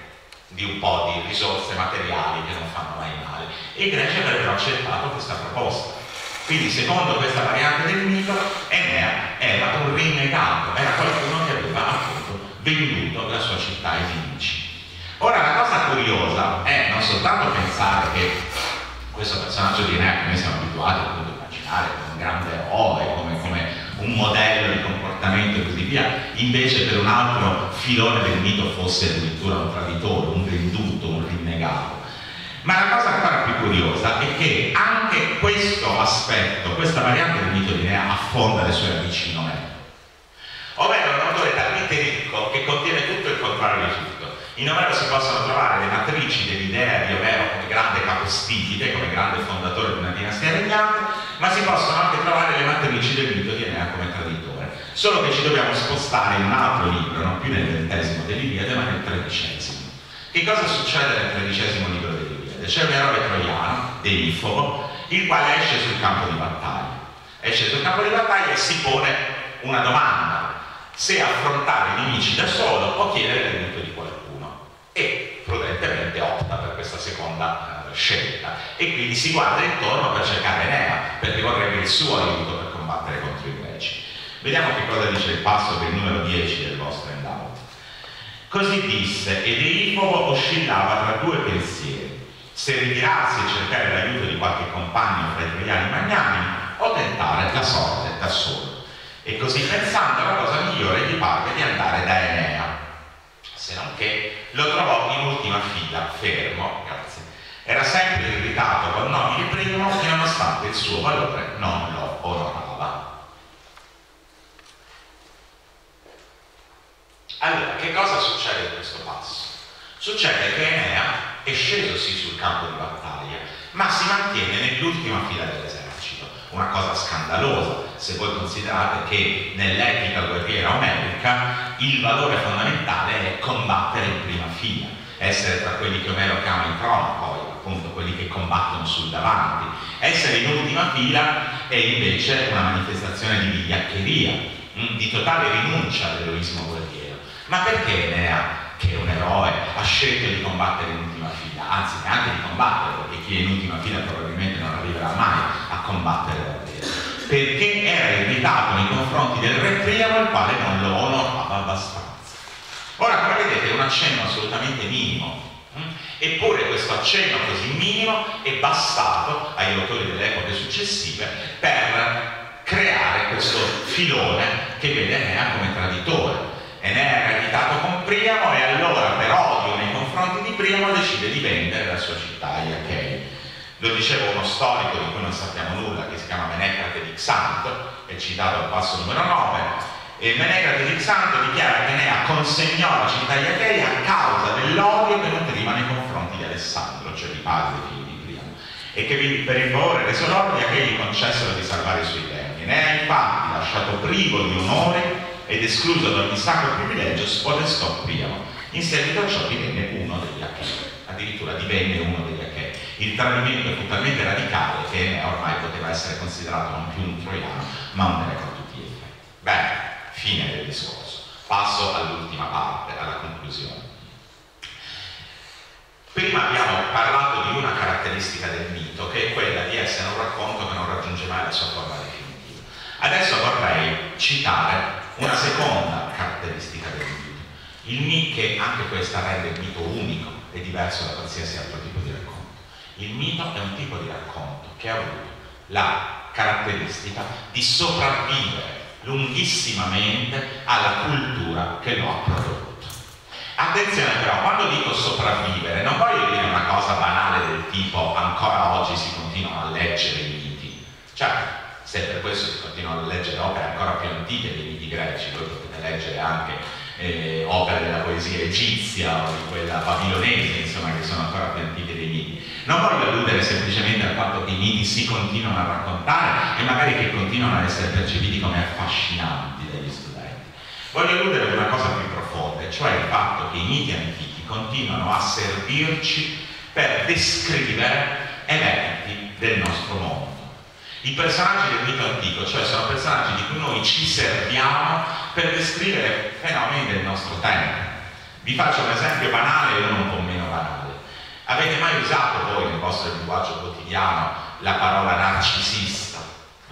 di un po' di risorse materiali che non fanno mai male. E i greci avrebbero accettato questa proposta. Quindi, secondo questa variante del mito, Enea era un rinnegato, era qualcuno che aveva appunto venduto la sua città ai nemici. Ora la cosa curiosa è non soltanto pensare che questo personaggio di Enea, che noi siamo abituati a immaginare come un grande eroe, come, come un modello di comportamento e così via, invece per un altro filone del mito fosse addirittura un traditore, un venduto, un rinnegato. Ma la cosa ancora più curiosa è che anche questo aspetto, questa variante del mito di Enea affonda le sue radici in Omero. Omero è un autore talmente ricco che contiene tutto il contrario di tutto in Omero si possono trovare le matrici dell'idea di Omero come grande capostipite, come grande fondatore di una dinastia regnante, ma si possono anche trovare le matrici del mito di Enea come traditore. Solo che ci dobbiamo spostare in un altro libro, non più nel ventesimo dell'Iliade, ma nel tredicesimo. Che cosa succede nel tredicesimo libro dell'Iliade? C'è un eroe troiano, Deifobo, il quale esce sul campo di battaglia. Esce sul campo di battaglia e si pone una domanda, se affrontare i nemici da solo o chiedere l'aiuto di qualcuno e prudentemente opta per questa seconda uh, scelta e quindi si guarda intorno per cercare Enea perché vorrebbe il suo aiuto per combattere contro i greci. Vediamo che cosa dice il passo del numero 10 del vostro handout. Così disse ed Eifobo oscillava tra due pensieri, se ritirarsi e cercare l'aiuto di qualche compagno fra i troiani magnanimi o tentare la sorte da solo. E così pensando la cosa migliore gli parve di andare da Enea, se non che lo trovò in ultima fila, fermo, grazie. Era sempre irritato col nome di primo e nonostante il suo valore non lo onorava. Allora, che cosa succede in questo passo? Succede che Enea è sceso sì sul campo di battaglia, ma si mantiene nell'ultima fila dell'esercito una cosa scandalosa se voi considerate che nell'etica guerriera omerica il valore fondamentale è combattere in prima fila, essere tra quelli che Omero chiama i poi appunto quelli che combattono sul davanti. Essere in ultima fila è invece una manifestazione di vigliaccheria, mm, di totale rinuncia all'eroismo guerriero. Ma perché Enea, che è un eroe, ha scelto di combattere in ultima fila? Anzi, neanche di combattere, perché chi è in ultima fila probabilmente non arriverà mai a combattere davvero, perché era irritato nei confronti del re Priamo, il quale non lo onorava abbastanza. Ora, come vedete, è un accenno assolutamente minimo, hm? eppure questo accenno così minimo è bastato agli autori delle epoche successive per creare questo filone che vede Enea come traditore. Enea era irritato con Priamo e allora per odio nei confronti di Priamo decide di vendere la sua città agli Achei. Lo diceva uno storico di cui non sappiamo nulla, che si chiama Menecrate di Xanto, è citato al passo numero 9, e Menecrate di Xanto dichiara che Enea consegnò la città di Achei a causa dell'odio che nutriva nei confronti di Alessandro, cioè di padre figlio di Priamo, e che per il favore reso loro gli Achei gli concessero di salvare i suoi beni. Enea infatti, lasciato privo di onore ed escluso da ogni sacro privilegio, spodestò Priamo. In seguito a ciò divenne uno degli Achei, addirittura divenne uno degli Achei il tradimento fu talmente radicale che ormai poteva essere considerato non più un troiano, ma un effetti. Bene, fine del discorso. Passo all'ultima parte, alla conclusione. Prima abbiamo parlato di una caratteristica del mito, che è quella di essere un racconto che non raggiunge mai la sua forma definitiva. Adesso vorrei citare una seconda caratteristica del mito, il mito che anche questa rende il mito unico e diverso da qualsiasi altro tipo di racconto. Il mito è un tipo di racconto che ha avuto la caratteristica di sopravvivere lunghissimamente alla cultura che lo ha prodotto. Attenzione però, quando dico sopravvivere, non voglio dire una cosa banale del tipo ancora oggi si continuano a leggere i miti. Certo, se per questo si continuano a leggere opere ancora più antiche dei miti greci, voi potete leggere anche eh, opere della poesia egizia o di quella babilonese, insomma, che sono ancora più antiche dei miti. Non voglio alludere semplicemente al fatto che i miti si continuano a raccontare e magari che continuano a essere percepiti come affascinanti dagli studenti. Voglio alludere ad una cosa più profonda, cioè il fatto che i miti antichi continuano a servirci per descrivere eventi del nostro mondo. I personaggi del mito antico, cioè sono personaggi di cui noi ci serviamo per descrivere fenomeni del nostro tempo. Vi faccio un esempio banale e uno un po' meno banale. Avete mai usato voi nel vostro linguaggio quotidiano la parola narcisista?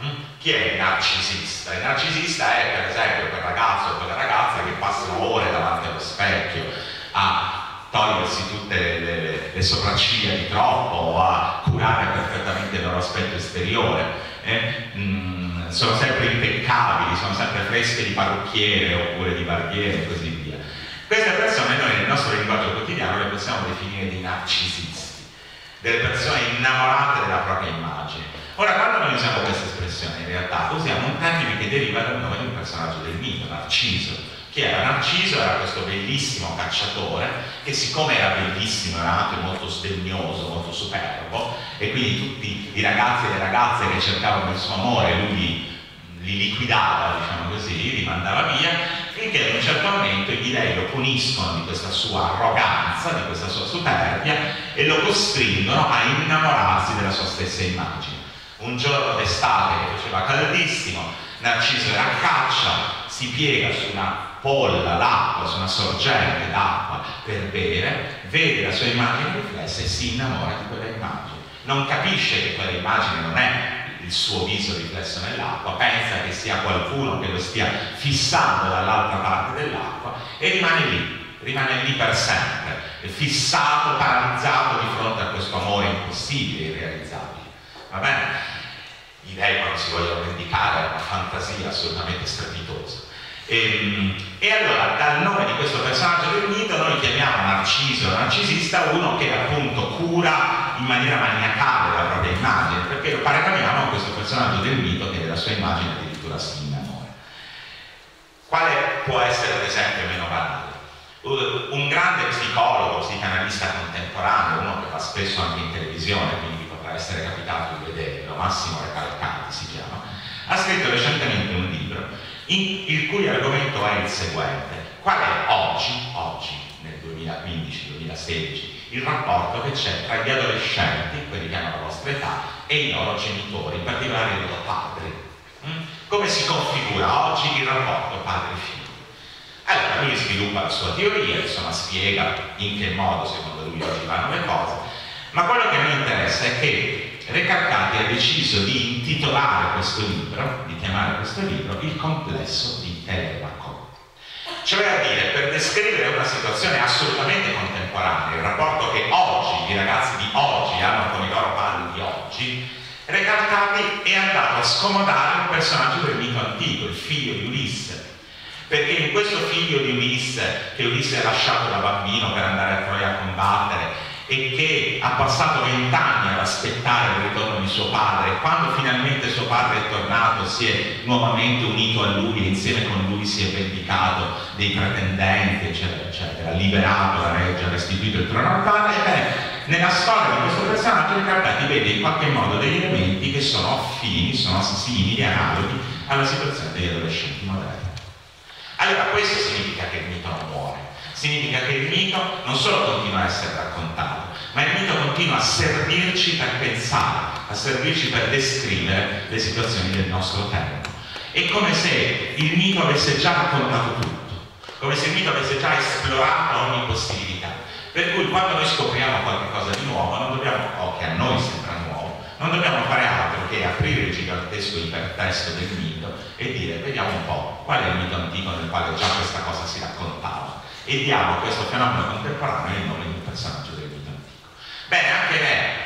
Mm? Chi è il narcisista? Il narcisista è per esempio quel ragazzo o quella ragazza che passano ore davanti allo specchio a togliersi tutte le, le, sopracciglia di troppo o a curare perfettamente il loro aspetto esteriore. Eh? Mm, sono sempre impeccabili, sono sempre fresche di parrucchiere oppure di barbiere e così via. Queste persone noi nel nostro linguaggio quotidiano le possiamo definire dei narcisisti, delle persone innamorate della propria immagine. Ora, quando noi usiamo questa espressione, in realtà usiamo un termine che deriva dal nome di un personaggio del mito, Narciso chi era Narciso era questo bellissimo cacciatore che siccome era bellissimo era anche molto sdegnoso, molto superbo e quindi tutti i ragazzi e le ragazze che cercavano il suo amore lui li, li liquidava, diciamo così, li mandava via finché ad un certo momento gli dei lo puniscono di questa sua arroganza, di questa sua superbia e lo costringono a innamorarsi della sua stessa immagine. Un giorno d'estate che faceva caldissimo, Narciso era a caccia, si piega su una polla l'acqua su una sorgente d'acqua per bere, vede la sua immagine riflessa e si innamora di quella immagine. Non capisce che quella immagine non è il suo viso riflesso nell'acqua, pensa che sia qualcuno che lo stia fissando dall'altra parte dell'acqua e rimane lì, rimane lì per sempre, fissato, paralizzato di fronte a questo amore impossibile, irrealizzabile. Va bene? I dei quando si vogliono vendicare è una fantasia assolutamente strepitosa. E, ehm, e, allora dal nome di questo personaggio del mito noi chiamiamo Narciso, narcisista, uno che appunto cura in maniera maniacale la propria immagine, perché lo paragoniamo a questo personaggio del mito che della sua immagine addirittura si innamora. Quale può essere ad esempio meno banale? Un grande psicologo, psicanalista contemporaneo, uno che va spesso anche in televisione, quindi potrà essere capitato di vederlo, Massimo Recalcati si chiama, ha scritto recentemente un libro il cui argomento è il seguente. Qual è oggi, oggi nel 2015-2016, il rapporto che c'è tra gli adolescenti, quelli che hanno la vostra età, e i loro genitori, in particolare i loro padri? Mm? Come si configura oggi il rapporto padre-figlio? Allora lui sviluppa la sua teoria, insomma spiega in che modo secondo lui oggi vanno le cose, ma quello che mi interessa è che Recalcati ha deciso di intitolare questo libro, chiamare questo libro, Il complesso di Telemaco. Cioè a dire, per descrivere una situazione assolutamente contemporanea, il rapporto che oggi, i ragazzi di oggi hanno con i loro padri di oggi, Recalcati è andato a scomodare un personaggio del mito antico, il figlio di Ulisse. Perché in questo figlio di Ulisse, che Ulisse ha lasciato da bambino per andare a Troia a combattere, e che ha passato vent'anni ad aspettare il ritorno di suo padre. Quando finalmente suo padre è tornato si è nuovamente unito a lui e insieme con lui si è vendicato dei pretendenti eccetera eccetera, liberato la reggia, restituito il trono al padre. E beh, nella storia di questo personaggio Ricardati vede in qualche modo degli elementi che sono affini, sono simili, analoghi alla situazione degli adolescenti moderni. Allora questo significa che il mito non muore Significa che il mito non solo continua a essere raccontato, ma il mito continua a servirci per pensare, a servirci per descrivere le situazioni del nostro tempo. È come se il mito avesse già raccontato tutto, come se il mito avesse già esplorato ogni possibilità. Per cui quando noi scopriamo qualcosa di nuovo, non dobbiamo, o che a noi sembra nuovo, non dobbiamo fare altro che aprire il gigantesco ipertesto del mito e dire vediamo un po' qual è il mito antico nel quale già questa cosa si raccontava e diamo a questo fenomeno contemporaneo il nome di un personaggio del mito antico. Bene, anche Re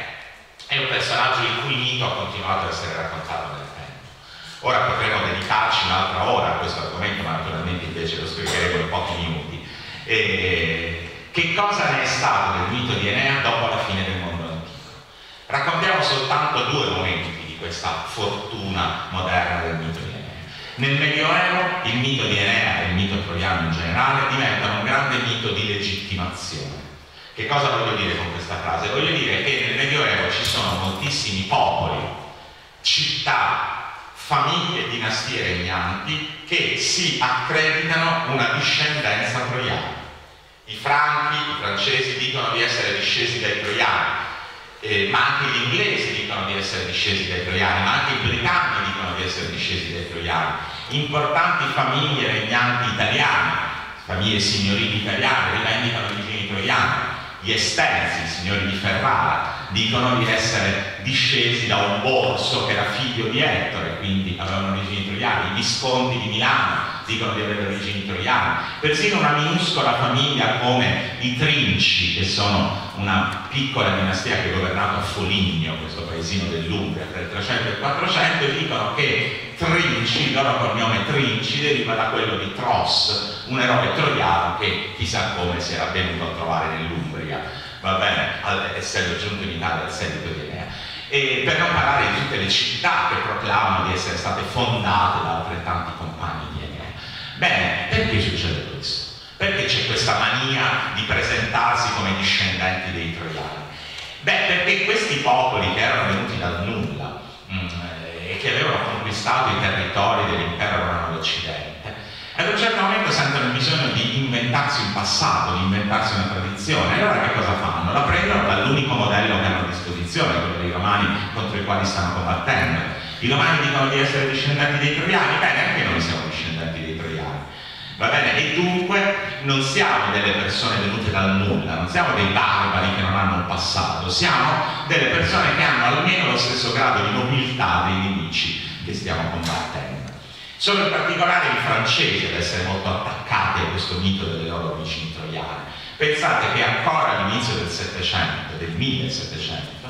è un personaggio il cui mito ha continuato ad essere raccontato nel tempo. Ora potremo dedicarci un'altra ora a questo argomento, ma naturalmente invece lo spiegheremo in pochi minuti. E Che cosa ne è stato del mito di Enea dopo la fine del mondo antico? Raccontiamo soltanto due momenti di questa fortuna moderna del mito di Enea. Nel Medioevo il mito di Enea e il mito troiano in generale diventano un grande mito di legittimazione. Che cosa voglio dire con questa frase? Voglio dire che nel Medioevo ci sono moltissimi popoli, città, famiglie, dinastie regnanti che si accreditano una discendenza troiana. I franchi, i francesi dicono di essere discesi dai troiani, eh, ma anche gli inglesi dicono di essere discesi dai troiani, ma anche i britanni dicono di essere discesi dai troiani. Importanti famiglie regnanti italiane, famiglie signorili italiane, rivendicano origini troiane. Gli estensi, i signori di Ferrara, dicono di essere discesi da un borso che era figlio di Ettore, quindi avevano origini troiane. I visconti di Milano dicono di avere origini troiane. Persino una minuscola famiglia come i Trinci, che sono una piccola dinastia che ha governato a Foligno, questo paesino dell'Umbria, tra il 300 e il 400, e dicono che Trinci, il loro cognome Trinci, deriva da quello di Tros, un eroe troiano che chissà come si era venuto a trovare nell'Umbria, va bene, essendo giunto in Italia al seguito di Enea. E per non parlare di tutte le città che proclamano di essere state fondate da altrettanti compagni. Bene, perché succede questo? Perché c'è questa mania di presentarsi come discendenti dei troiani? Beh, perché questi popoli che erano venuti dal nulla mh, mm, e che avevano conquistato i territori dell'impero romano d'Occidente, ad un certo momento sentono il bisogno di inventarsi un passato, di inventarsi una tradizione. E allora che cosa fanno? La prendono dall'unico modello che hanno a disposizione, quello dei romani contro i quali stanno combattendo. I romani dicono di essere discendenti dei troiani, bene, anche noi siamo. Va bene? E dunque non siamo delle persone venute dal nulla, non siamo dei barbari che non hanno un passato, siamo delle persone che hanno almeno lo stesso grado di nobiltà dei nemici che stiamo combattendo. Sono in particolare i francesi ad essere molto attaccati a questo mito delle loro origini troiane. Pensate che ancora all'inizio del Settecento, del 1700,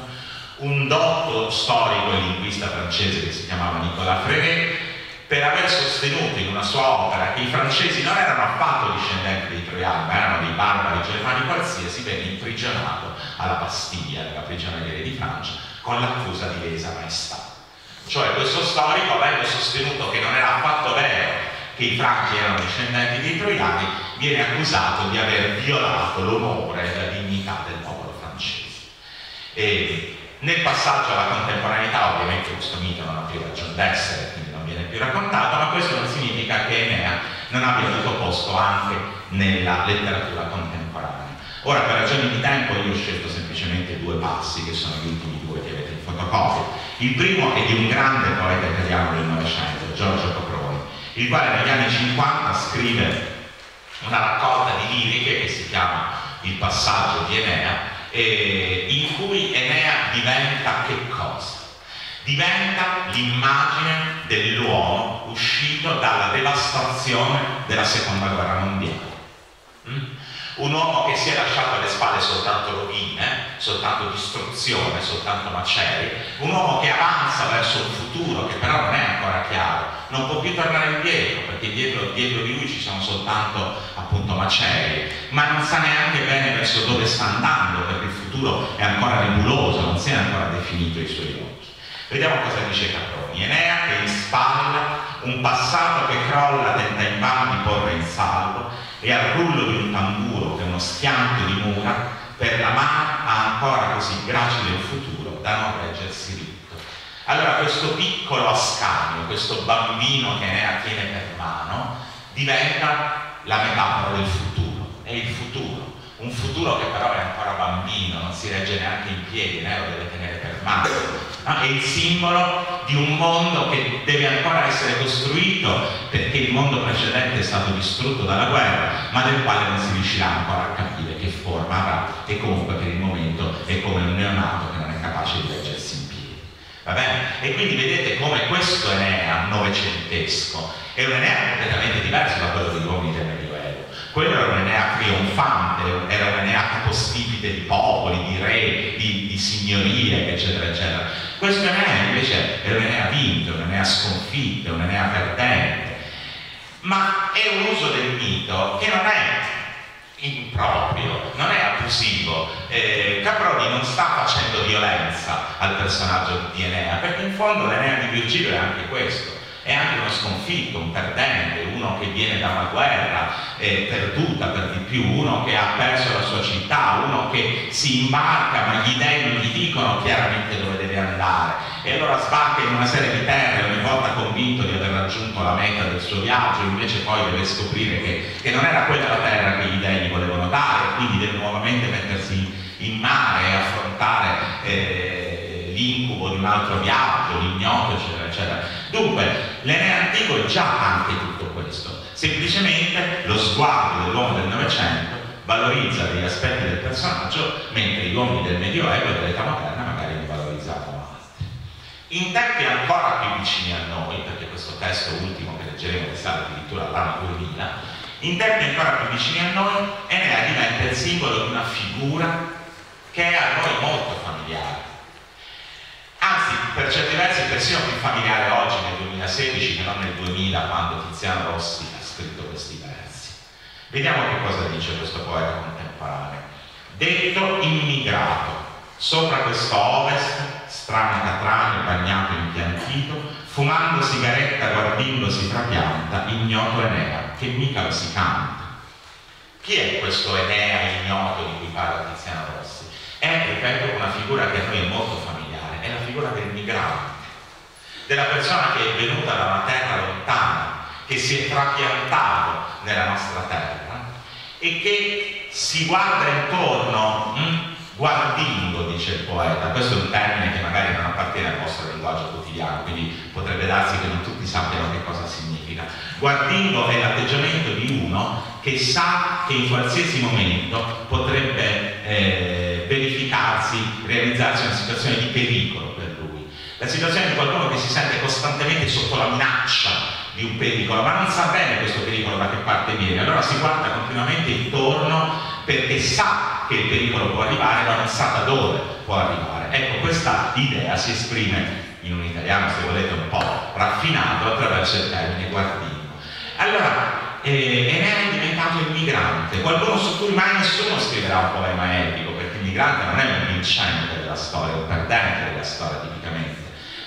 un dotto storico e linguista francese che si chiamava Nicolas Fréret per aver sostenuto in una sua opera che i francesi non erano affatto discendenti dei troiani, ma erano dei barbari germani qualsiasi, venne imprigionato alla Bastiglia, nella prigioneria di Francia, con l'accusa di lesa maestà. Cioè questo storico, avendo sostenuto che non era affatto vero che i franchi erano discendenti dei troiani, viene accusato di aver violato l'onore e la dignità del popolo francese. E nel passaggio alla contemporaneità, ovviamente questo mito non ha più ragione d'essere, viene più raccontato, ma questo non significa che Enea non abbia avuto posto anche nella letteratura contemporanea. Ora, per ragioni di tempo, io ho scelto semplicemente due passi, che sono gli ultimi due che avete in fotocopia. Il primo è di un grande poeta italiano del Novecento, Giorgio Coproni, il quale negli anni 50 scrive una raccolta di liriche che si chiama Il passaggio di Enea, in cui Enea diventa che cosa? Diventa l'immagine dell'uomo uscito dalla devastazione della seconda guerra mondiale. Mm? Un uomo che si è lasciato alle spalle soltanto rovine, soltanto distruzione, soltanto macerie, un uomo che avanza verso un futuro che però non è ancora chiaro, non può più tornare indietro perché dietro, dietro di lui ci sono soltanto appunto macerie, ma non sa neanche bene verso dove sta andando perché il futuro è ancora nebuloso, non si è ancora definito i suoi occhi. Vediamo cosa dice Caproni. Enea che in spalla un passato che crolla tenta in vano di porre in salvo e al rullo di un tamburo che uno schianto di mura per la mano ha ancora così gracile un futuro da non reggersi ritto. Allora questo piccolo Ascanio, questo bambino che Enea tiene per mano, diventa la metafora del futuro, è il futuro, un futuro che però è ancora bambino, non si regge neanche in piedi, né? lo deve tenere per mano è il simbolo di un mondo che deve ancora essere costruito perché il mondo precedente è stato distrutto dalla guerra, ma del quale non si riuscirà ancora a capire che forma avrà e comunque per il momento è come un neonato che non è capace di leggersi in piedi. Va bene? E quindi vedete come questo Enea novecentesco è un Enea completamente diverso da quello degli uomini del Medioevo. Quello era un Enea trionfante, era un Enea capostipite di popoli, di re, signorie, eccetera, eccetera questo Enea invece è un Enea vinto, un Enea sconfitto, un Enea perdente. Ma è un uso del mito che non è improprio, non è abusivo. Eh, Caproni non sta facendo violenza al personaggio di Enea, perché in fondo l'Enea di Virgilio è anche questo è anche uno sconfitto, un perdente, uno che viene da una guerra eh, perduta per di più, uno che ha perso la sua città, uno che si imbarca ma gli dei non gli dicono chiaramente dove deve andare e allora sbarca in una serie di terre ogni volta convinto di aver raggiunto la meta del suo viaggio, invece poi deve scoprire che, che non era quella la terra che gli dei gli volevano dare, quindi deve nuovamente mettersi in mare e affrontare eh, l'incubo di un altro viaggio, l'ignoto, eccetera, eccetera. Dunque, l'Enea antico è già anche tutto questo, semplicemente lo sguardo dell'uomo del Novecento valorizza degli aspetti del personaggio, mentre gli uomini del Medioevo e dell'età moderna magari ne valorizzavano altri. In tempi ancora più vicini a noi, perché questo testo ultimo che leggeremo risale addirittura all'anno 2000, in tempi ancora più vicini a noi, Enea diventa il simbolo di una figura che è a noi molto familiare anzi per certi versi persino più familiare oggi nel 2016 che non nel 2000 quando Tiziano Rossi ha scritto questi versi. Vediamo che cosa dice questo poeta contemporaneo. Detto immigrato, sopra questo ovest, strano catraneo bagnato impiantito, fumando sigaretta guardindosi trapianta, ignoto Enea, che mica lo si canta. Chi è questo Enea ignoto di cui parla Tiziano Rossi? È, ripeto, una figura che a noi è molto familiare figura del migrante, della persona che è venuta da una terra lontana, che si è trapiantato nella nostra terra e che si guarda intorno, hm, guardingo, dice il poeta, questo è un termine che magari non appartiene al vostro linguaggio quotidiano, quindi potrebbe darsi che non tutti sappiano che cosa significa. Guardingo è l'atteggiamento di uno che sa che in qualsiasi momento potrebbe eh, verificarsi, realizzarsi una situazione di pericolo. La situazione di qualcuno che si sente costantemente sotto la minaccia di un pericolo, ma non sa bene questo pericolo da che parte viene, allora si guarda continuamente intorno perché sa che il pericolo può arrivare, ma non sa da dove può arrivare. Ecco, questa idea si esprime in un italiano, se volete, un po' raffinato attraverso il termine guardino. Allora, eh, Enea è diventato il migrante, qualcuno su cui mai nessuno scriverà un poema epico, perché il migrante non è un vincente della storia, un perdente della storia tipicamente,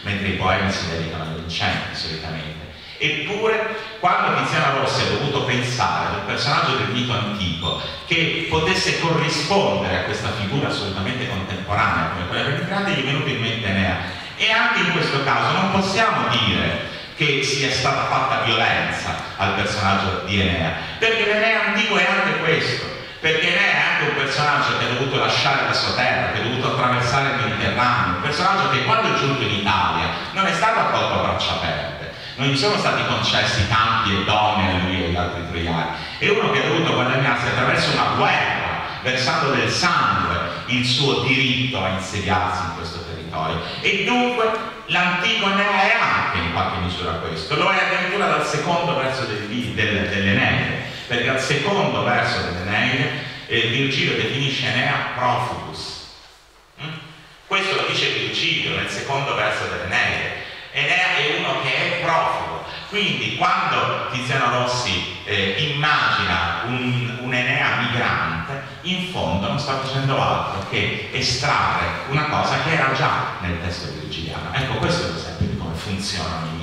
mentre i poemi si dedicano ai vincenti solitamente. Eppure, quando Tiziano Rossi ha dovuto pensare ad un personaggio del mito antico che potesse corrispondere a questa figura assolutamente contemporanea come quella migrante, gli è venuto in mente Enea. E anche in questo caso non possiamo dire che sia stata fatta violenza al personaggio di Enea, perché l'Enea antico è anche questo, perché Enea è anche un personaggio che ha dovuto lasciare la sua terra, che ha dovuto attraversare il Mediterraneo, un personaggio che quando è giunto in Italia non è stato accolto a braccia aperte, non gli sono stati concessi campi e donne a lui e agli altri troiani, è uno che ha dovuto guadagnarsi attraverso una guerra, versando del sangue, il suo diritto a insediarsi in questo territorio. E dunque l'Antigone è anche in qualche misura questo, lo è addirittura dal secondo verso del, del, dell'Eneide, perché al secondo verso dell'Eneide eh, Virgilio definisce Enea profugus. Mm? Questo lo dice Virgilio nel secondo verso dell'Eneide. Enea è uno che è profugo, quindi quando Tiziano Rossi eh, immagina un, un Enea migrante, in fondo non sta facendo altro che estrarre una cosa che era già nel testo virgiliano. Ecco, questo è l'esempio di come funzionano i appunto,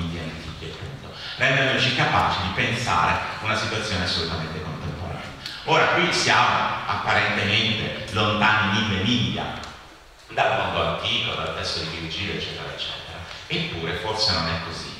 rendendoci capaci di pensare una situazione assolutamente contemporanea. Ora, qui siamo apparentemente lontani mille miglia dal mondo antico, dal testo di Virgilio, eccetera, eccetera, eppure forse non è così.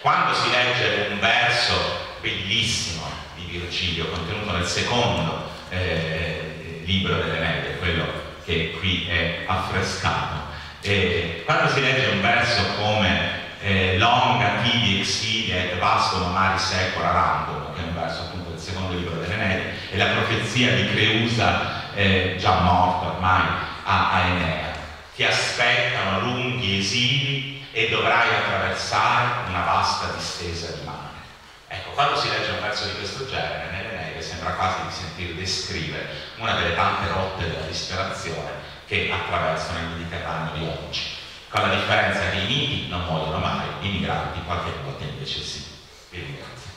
Quando si legge un verso bellissimo di Virgilio, contenuto nel secondo eh, libro delle medie, quello che qui è affrescato. E quando si legge un verso come eh, longa tibi exilia et vasto mari secora random, che è un verso appunto del secondo libro delle medie, e la profezia di Creusa, eh, già morta ormai, a, a Enea. Ti aspettano lunghi esili e dovrai attraversare una vasta distesa di mare. Ecco, quando si legge un verso di questo genere, nelle neve sembra quasi di sentire descrivere una delle tante rotte della disperazione che attraversano il Mediterraneo di oggi con la differenza che i miti non vogliono mai i migranti, qualche volta invece sì. Vi ringrazio.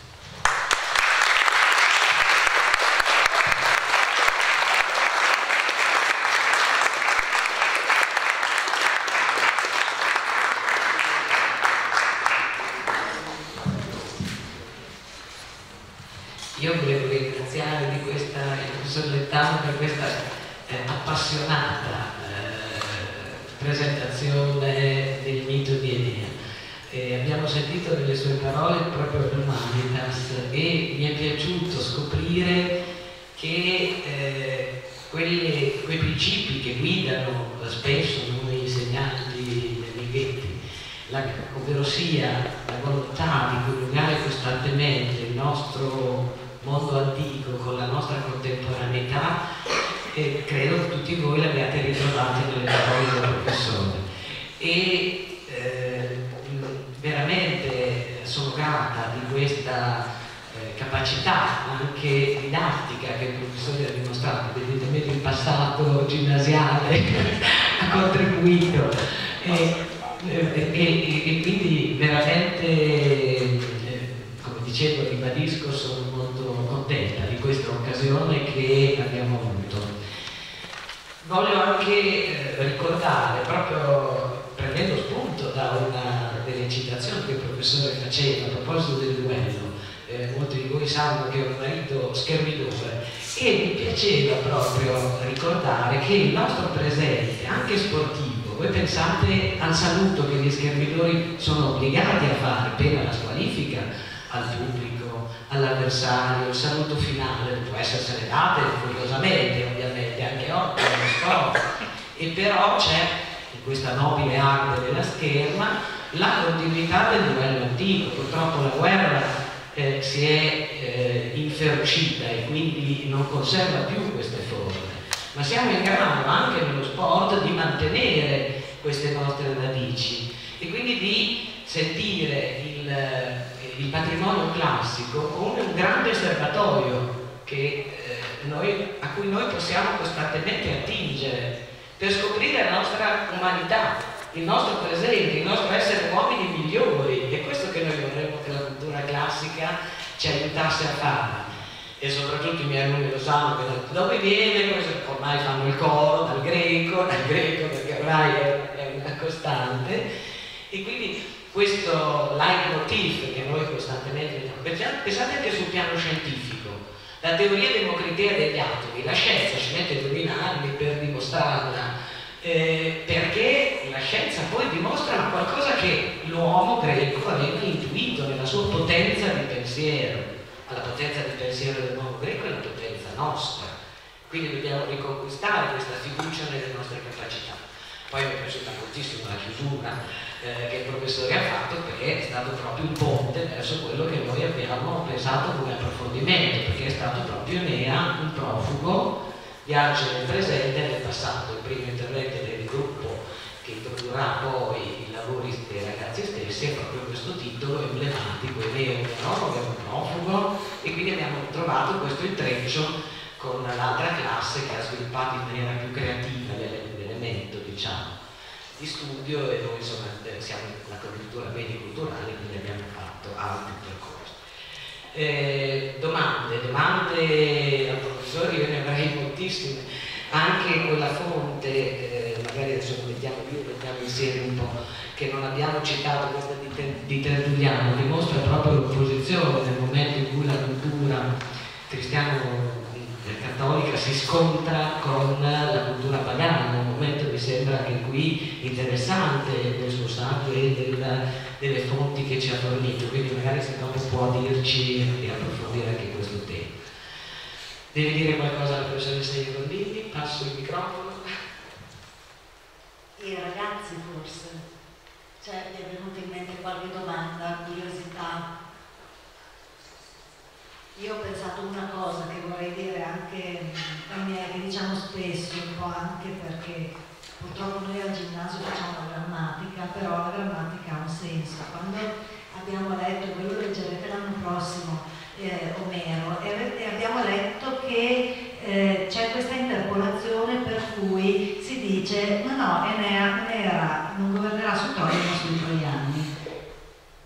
Io volevo ringraziare di questa il professor Lettano per questa eh, appassionata abbiamo sentito nelle sue parole proprio l'umanitas e mi è piaciuto scoprire che eh, quelle, quei principi che guidano spesso noi insegnanti dei Ghetti, ovvero sia la volontà di coniugare costantemente il nostro mondo antico con la nostra contemporaneità, e credo che tutti voi l'abbiate ritrovate nelle parole del professore. E eh, veramente sono grata di questa eh, capacità anche didattica che il professore ha dimostrato, evidentemente il passato ginnasiale ha contribuito e, e, e, quindi veramente, eh, come dicevo, ribadisco, sono molto contenta di questa occasione che abbiamo avuto. Voglio anche eh, ricordare, proprio prendendo spunto da una delle citazioni che il professore faceva a proposito del duello, eh, molti di voi sanno che ho un marito schermidore e mi piaceva proprio ricordare che il nostro presente, anche sportivo, voi pensate al saluto che gli schermidori sono obbligati a fare, pena la squalifica al pubblico, all'avversario, il saluto finale, può essersene date curiosamente ovviamente, anche oggi nello sport, e però c'è questa nobile arte della scherma la continuità del duello antico, purtroppo la guerra eh, si è eh, inferocita e quindi non conserva più queste forme, ma siamo in grado anche nello sport di mantenere queste nostre radici e quindi di sentire il, eh, il patrimonio classico come un grande serbatoio che, eh, noi, a cui noi possiamo costantemente attingere per scoprire la nostra umanità, il nostro presente, il nostro essere uomini migliori. È questo che noi vorremmo che la cultura classica ci aiutasse a fare. E soprattutto i miei alunni lo sanno che da dove viene, ormai fanno il coro, dal greco, dal greco perché ormai è una costante. E quindi questo leitmotiv che noi costantemente vediamo, pensate anche sul piano scientifico. La teoria democritea degli atomi, la scienza ci mette 2000 anni per dimostrarla eh, perché scienza poi dimostra qualcosa che l'uomo greco aveva intuito nella sua potenza di pensiero. Ma la potenza di pensiero dell'uomo greco è la potenza nostra. Quindi dobbiamo riconquistare questa fiducia nelle nostre capacità. Poi mi è piaciuta moltissimo la chiusura eh, che il professore ha fatto perché è stato proprio un ponte verso quello che noi abbiamo pensato come approfondimento, perché è stato proprio Nea, un profugo viaggio nel presente e nel passato. Il primo intervento del gruppo che introdurrà poi i lavori dei ragazzi stessi è proprio questo titolo emblematico, è vero, no? è un profugo e quindi abbiamo trovato questo intreccio con l'altra classe che ha sviluppato in maniera più creativa l'elemento, diciamo, di studio e noi insomma siamo la cultura mediculturale, quindi abbiamo fatto altri percorsi. Eh, domande, domande al professore, io ne avrei moltissime, anche quella fonte, eh, magari adesso lo mettiamo più, mettiamo insieme un po', che non abbiamo citato, questa di, Tertulliano, dimostra proprio l'opposizione nel momento in cui la cultura cristiano cattolica si scontra con la cultura pagana, un momento mi sembra anche qui interessante del suo saggio e del, delle fonti che ci ha fornito, quindi magari se dopo può dirci e approfondire anche questo tema. Devi dire qualcosa alla professoressa Rondini? Passo il microfono. I ragazzi forse, cioè mi è venuta in mente qualche domanda, curiosità io ho pensato una cosa che vorrei dire anche a me, che diciamo spesso, un po' anche perché purtroppo noi al ginnasio facciamo la grammatica, però la grammatica ha un senso. Quando abbiamo letto, voi lo leggerete l'anno prossimo, eh, Omero, e, e, abbiamo letto che eh, c'è questa interpolazione per cui si dice ma no, Enea, Enea non governerà su Troia ma sui troiani.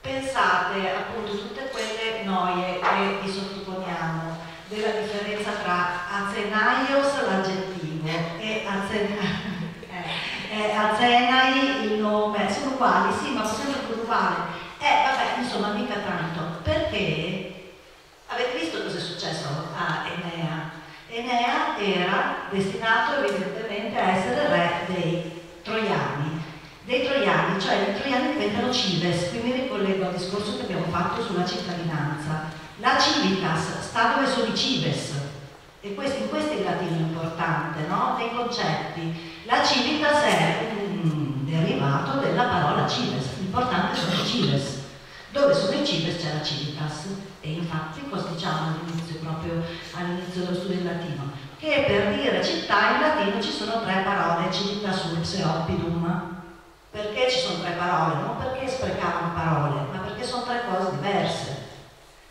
Pensate appunto tutte quelle noie che vi sottoponiamo della differenza tra azenaios l'aggettivo e azenai il nome, sono uguali, sì, ma sono sempre plurale. Eh, vabbè, insomma, mica tanto. Perché avete visto cosa è successo a Enea? era destinato evidentemente a essere re dei troiani, dei troiani, cioè i troiani diventano cives, qui mi ricollego al discorso che abbiamo fatto sulla cittadinanza. La civitas sta dove sono i cives, e questo, in questo è il latino importante, no? dei concetti. La civitas è un derivato della parola cives, l'importante sono i cives. Dove sono i cives c'è la civitas e infatti cosa diciamo all'inizio, proprio all'inizio dello studio del latino? Che per dire città in latino ci sono tre parole, civitas urbs e oppidum. Perché ci sono tre parole? Non perché sprecavano parole, ma perché sono tre cose diverse.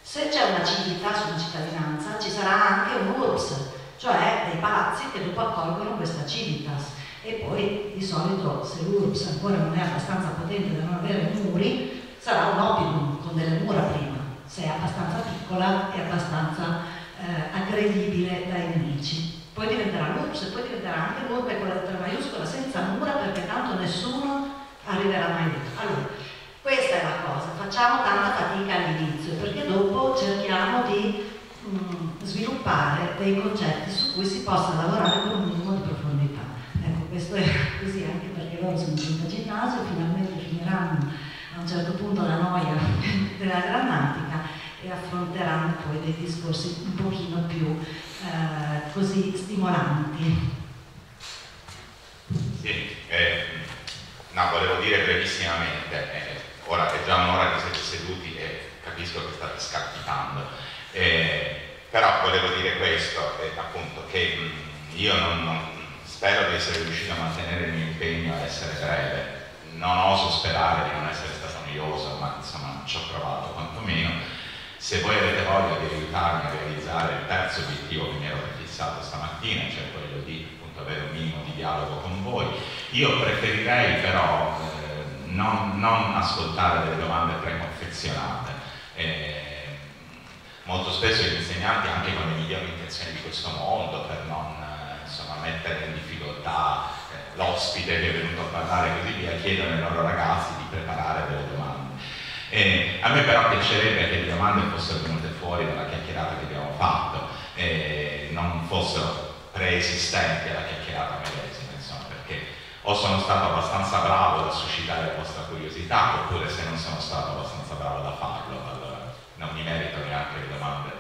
Se c'è una civiltà sulla cittadinanza ci sarà anche un urbs, cioè dei palazzi che dopo accolgono questa civitas. E poi di solito se l'urbs ancora non è abbastanza potente da non avere muri, sarà un oppidum con delle mura prima, se è abbastanza piccola e abbastanza eh, aggredibile dai nemici. Poi diventerà l'urbs e poi diventerà anche l'urbe con la lettera maiuscola senza mura perché tanto nessuno arriverà mai lì. Allora, questa è la cosa, facciamo tanta fatica all'inizio perché dopo cerchiamo di mh, mm, sviluppare dei concetti su cui si possa lavorare con un minimo di profondità. Ecco, questo è così anche perché loro sono giunti a ginnasio, finalmente finiranno a un certo punto la noia della grammatica e affronteranno poi dei discorsi un pochino più eh, così stimolanti. Sì, eh, no, volevo dire brevissimamente, eh, ora è già un'ora che siete seduti e capisco che state scalpitando, eh, però volevo dire questo, eh, appunto, che mh, mm, io non, non, spero di essere riuscito a mantenere il mio impegno a essere breve, non oso sperare di non essere stato noioso, ma insomma ci ho provato quantomeno. Se voi avete voglia di aiutarmi a realizzare il terzo obiettivo che mi ero fissato stamattina, cioè quello di appunto, avere un minimo di dialogo con voi, io preferirei però eh, non, non, ascoltare delle domande preconfezionate. Eh, molto spesso gli insegnanti, anche con le migliori intenzioni di questo mondo, per non eh, insomma, mettere in difficoltà l'ospite che è venuto a parlare e così via, chiedono ai loro ragazzi di preparare delle domande. Eh, a me però piacerebbe che le domande fossero venute fuori dalla chiacchierata che abbiamo fatto, eh, non fossero preesistenti alla chiacchierata medesima, insomma, perché o sono stato abbastanza bravo da suscitare la vostra curiosità, oppure se non sono stato abbastanza bravo da farlo, allora non mi merito neanche le domande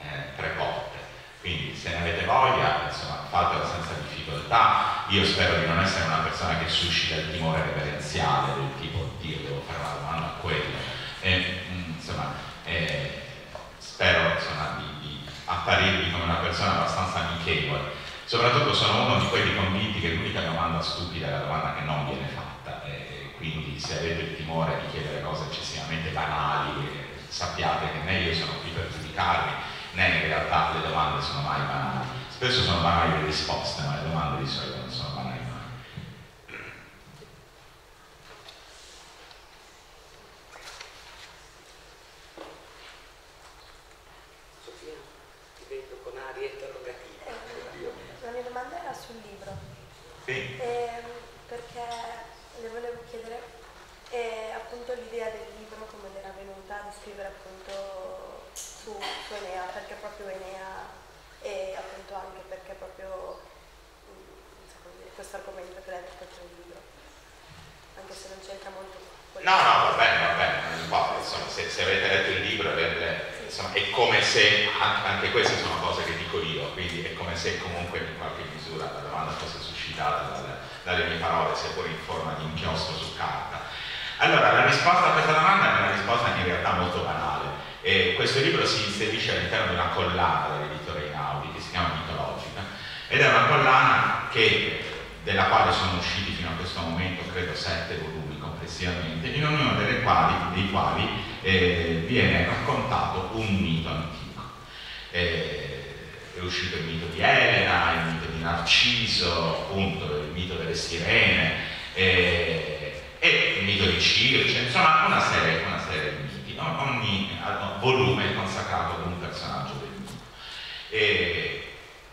eh, precotte. Quindi se ne avete voglia, insomma, fatelo senza difficoltà. Io spero di non essere una persona che suscita il timore reverenziale del tipo, Dio, devo fare quello. E, mm, insomma, eh, spero insomma, di, di apparirvi come una persona abbastanza amichevole. Soprattutto sono uno di quelli convinti che l'unica domanda stupida è la domanda che non viene fatta. E quindi se avete il timore di chiedere cose eccessivamente banali, sappiate che né io sono qui per giudicarvi, né in realtà le domande sono mai banali. Spesso sono banali le risposte, ma le domande di solito non sono banali mai. Sofia, ti vedo con aria interrogativa. la mia domanda era sul libro. Sì. Eh, perché le volevo chiedere eh, appunto l'idea del libro, come le era venuta a scrivere appunto su, su Enea, perché proprio Enea e appunto anche perché proprio mm, so dire, questo argomento che lei ha detto nel libro, anche se non c'entra molto No, no, va bene, va bene, importa, insomma, se, se, avete letto il libro avete, insomma, è come se, anche, queste sono cose che dico io, quindi è come se comunque in qualche misura la domanda fosse suscitata dalle, dalle mie parole, seppur in forma di inchiostro su carta. Allora, la risposta a questa domanda è una risposta in realtà molto banale e questo libro si inserisce all'interno di una collana dell'editore Inaudi che si chiama Mitologica ed è una collana che, della quale sono usciti questo momento credo sette volumi complessivamente, in ognuno quali, dei quali eh, viene raccontato un mito antico. Eh, è uscito il mito di Elena, il mito di Narciso, appunto il mito delle sirene eh, e il mito di Circe, insomma una serie, una serie di miti ogni volume consacrato ad un personaggio del mito. E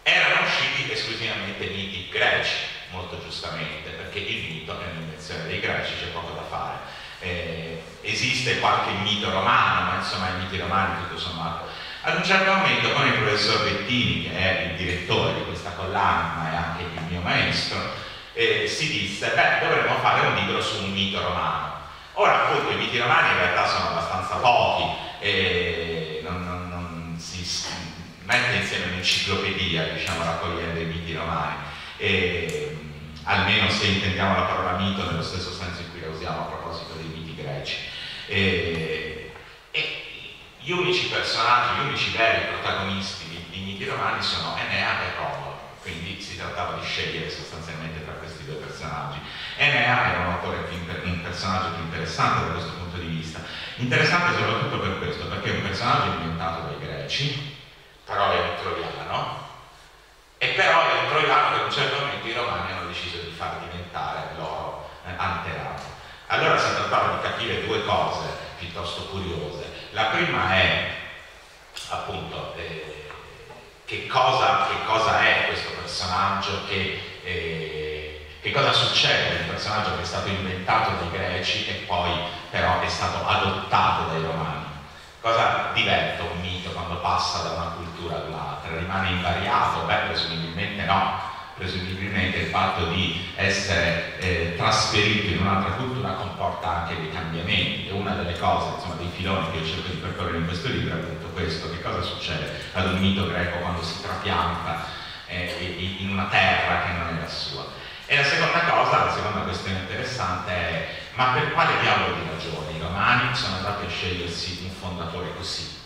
erano usciti esclusivamente miti greci, molto giustamente, perché il mito è un'invenzione dei greci, c'è poco da fare. Eh, esiste qualche mito romano, ma insomma i miti romani tutto sommato. Ad un certo momento con il professor Bettini, che è il direttore di questa Collan, ma è anche il mio maestro, eh, si disse, beh, dovremmo fare un libro su un mito romano. Ora appunto i miti romani in realtà sono abbastanza pochi, e non, non, non si mette insieme un'enciclopedia, diciamo, raccogliendo i miti romani. E, almeno se intendiamo la parola mito nello stesso senso in cui la usiamo a proposito dei miti greci. E, e gli unici personaggi, gli unici veri protagonisti di, di miti romani sono Enea e Romolo, quindi si trattava di scegliere sostanzialmente tra questi due personaggi. Enea era un, un personaggio più interessante da questo punto di vista, interessante soprattutto per questo, perché è un personaggio inventato dai greci, però è un troiano, e però è un che a un certo momento i romani hanno deciso di far diventare loro eh, anterato. Allora si trattava di capire due cose piuttosto curiose. La prima è appunto eh, che, cosa, che, cosa, è questo personaggio, che, eh, che cosa succede nel personaggio che è stato inventato dai greci e poi però è stato adottato dai romani. Cosa diventa un mito quando passa da una cultura all'altra? Rimane invariato? Beh, presumibilmente no presumibilmente il fatto di essere eh, trasferito in un'altra cultura comporta anche dei cambiamenti e una delle cose, insomma dei filoni che io cerco di percorrere in questo libro è appunto questo, che cosa succede ad un mito greco quando si trapianta eh, in una terra che non è la sua. E la seconda cosa, la seconda questione interessante è ma per quale diavolo di ragione i romani sono andati a scegliersi fondatore così,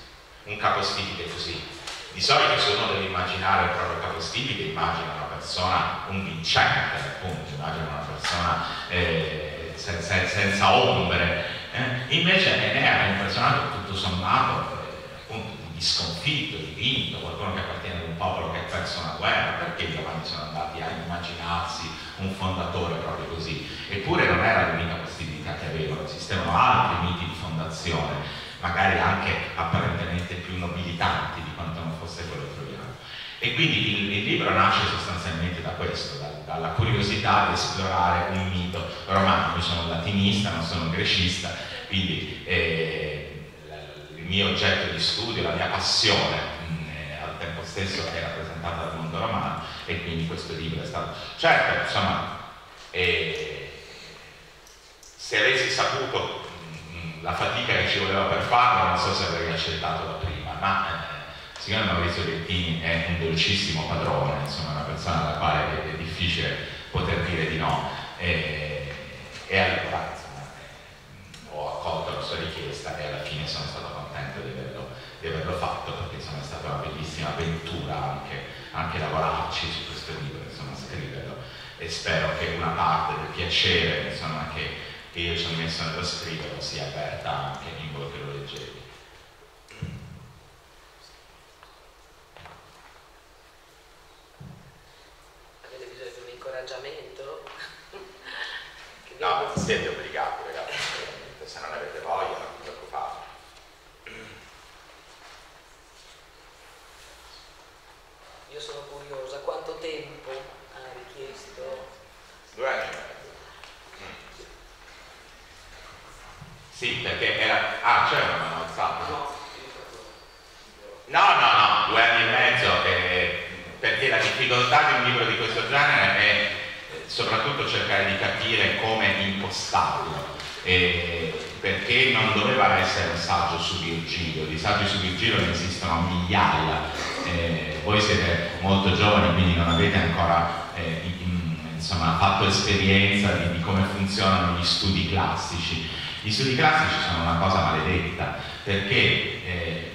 un capostipite così? Di solito se uno deve immaginare il proprio capostipite immagina una persona, un vincente appunto, immagina una persona eh, senza, senza, ombre. Eh? Invece Enea è un personaggio tutto sommato eh, appunto di sconfitto, di vinto, qualcuno che appartiene ad un popolo che ha perso una guerra, perché i romani sono andati a immaginarsi un fondatore proprio così? Eppure non era l'unica possibilità che avevano, esistevano altri miti di fondazione magari anche apparentemente più nobilitanti di quanto non fosse quello troviano. E quindi il, il libro nasce sostanzialmente da questo, da, dalla curiosità di esplorare un mito romano. Io sono latinista, non sono grecista, quindi eh, il mio oggetto di studio, la mia passione eh, al tempo stesso è rappresentata dal mondo romano e quindi questo libro è stato... Certo, insomma, eh, se avessi saputo la fatica che ci voleva per farlo, non so se avrei accettato da prima, ma eh, siccome Maurizio Bettini è un dolcissimo padrone, insomma una persona alla quale è, difficile poter dire di no, e, e allora insomma, ho accolto la sua richiesta e alla fine sono stato contento di averlo, di averlo fatto perché insomma, è stata una bellissima avventura anche, anche lavorarci su questo libro, insomma scriverlo. E spero che una parte del piacere insomma, che che io ci ho messo nello scriverlo sia aperta anche in voi che lo leggevi. Avete bisogno di un incoraggiamento? no, non siete obbligati ragazzi, se non avete voglia non vi preoccupate. Io sono curiosa, quanto tempo ha richiesto? Due anni. Sì, perché era... Ah, c'era una mano alzata. No, no, no, due anni e mezzo, eh, perché la difficoltà di un libro di questo genere è eh, soprattutto cercare di capire come impostarlo, eh, perché non doveva essere un saggio su Virgilio, di saggi su Virgilio ne esistono migliaia, eh, voi siete molto giovani quindi non avete ancora eh, in, insomma, fatto esperienza di, di come funzionano gli studi classici gli studi classici sono una cosa maledetta, perché eh,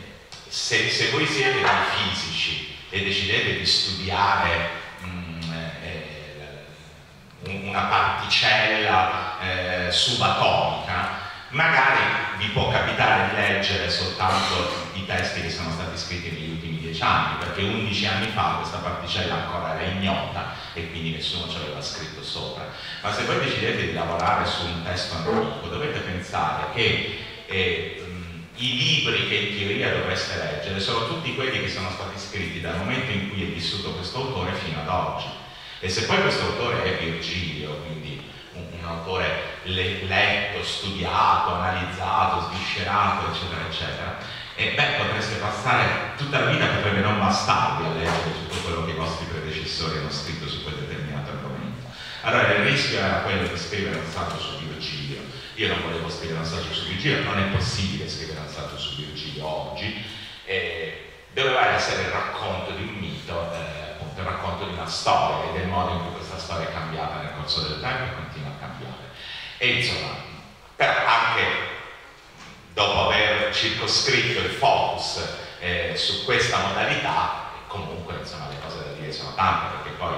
se, se, voi siete dei fisici e decidete di studiare mh, mm, eh, una particella eh, subatomica, magari vi può capitare di leggere soltanto i testi che sono stati scritti negli ultimi dieci anni, perché 11 anni fa questa particella ancora era ignota e quindi nessuno ci aveva scritto sopra. Ma se voi decidete di lavorare su un testo antico, dovete pensare che eh, i libri che in teoria dovreste leggere sono tutti quelli che sono stati scritti dal momento in cui è vissuto questo autore fino ad oggi. E se poi questo autore è Virgilio, quindi un, un autore le, letto, studiato, analizzato, sviscerato, eccetera, eccetera, e beh, potreste passare tutta la vita, potrebbe non bastarvi a leggere tutto quello che i vostri predecessori hanno scritto su quel determinato argomento. Allora il rischio era quello di scrivere un saggio su Virgilio. Io non volevo scrivere un saggio su Virgilio, non è possibile scrivere un saggio su Virgilio oggi. Eh, doveva essere il racconto di un mito, eh, il racconto di una storia e del modo in cui questa storia è cambiata nel corso del tempo e continua a cambiare. E insomma, però anche dopo aver circoscritto il focus eh, su questa modalità, comunque insomma le cose da dire sono tante, perché poi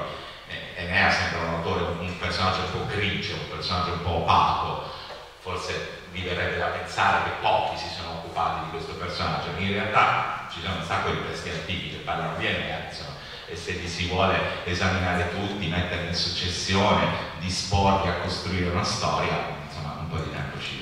eh, Enea sembra un autore, un personaggio un po' grigio, un personaggio un po' opaco, forse vi verrebbe da pensare che pochi si sono occupati di questo personaggio, in realtà ci sono un sacco di testi antichi che parlano di Enea, insomma, e se li si vuole esaminare tutti, metterli in successione, disporli a costruire una storia, insomma un po' di tempo ci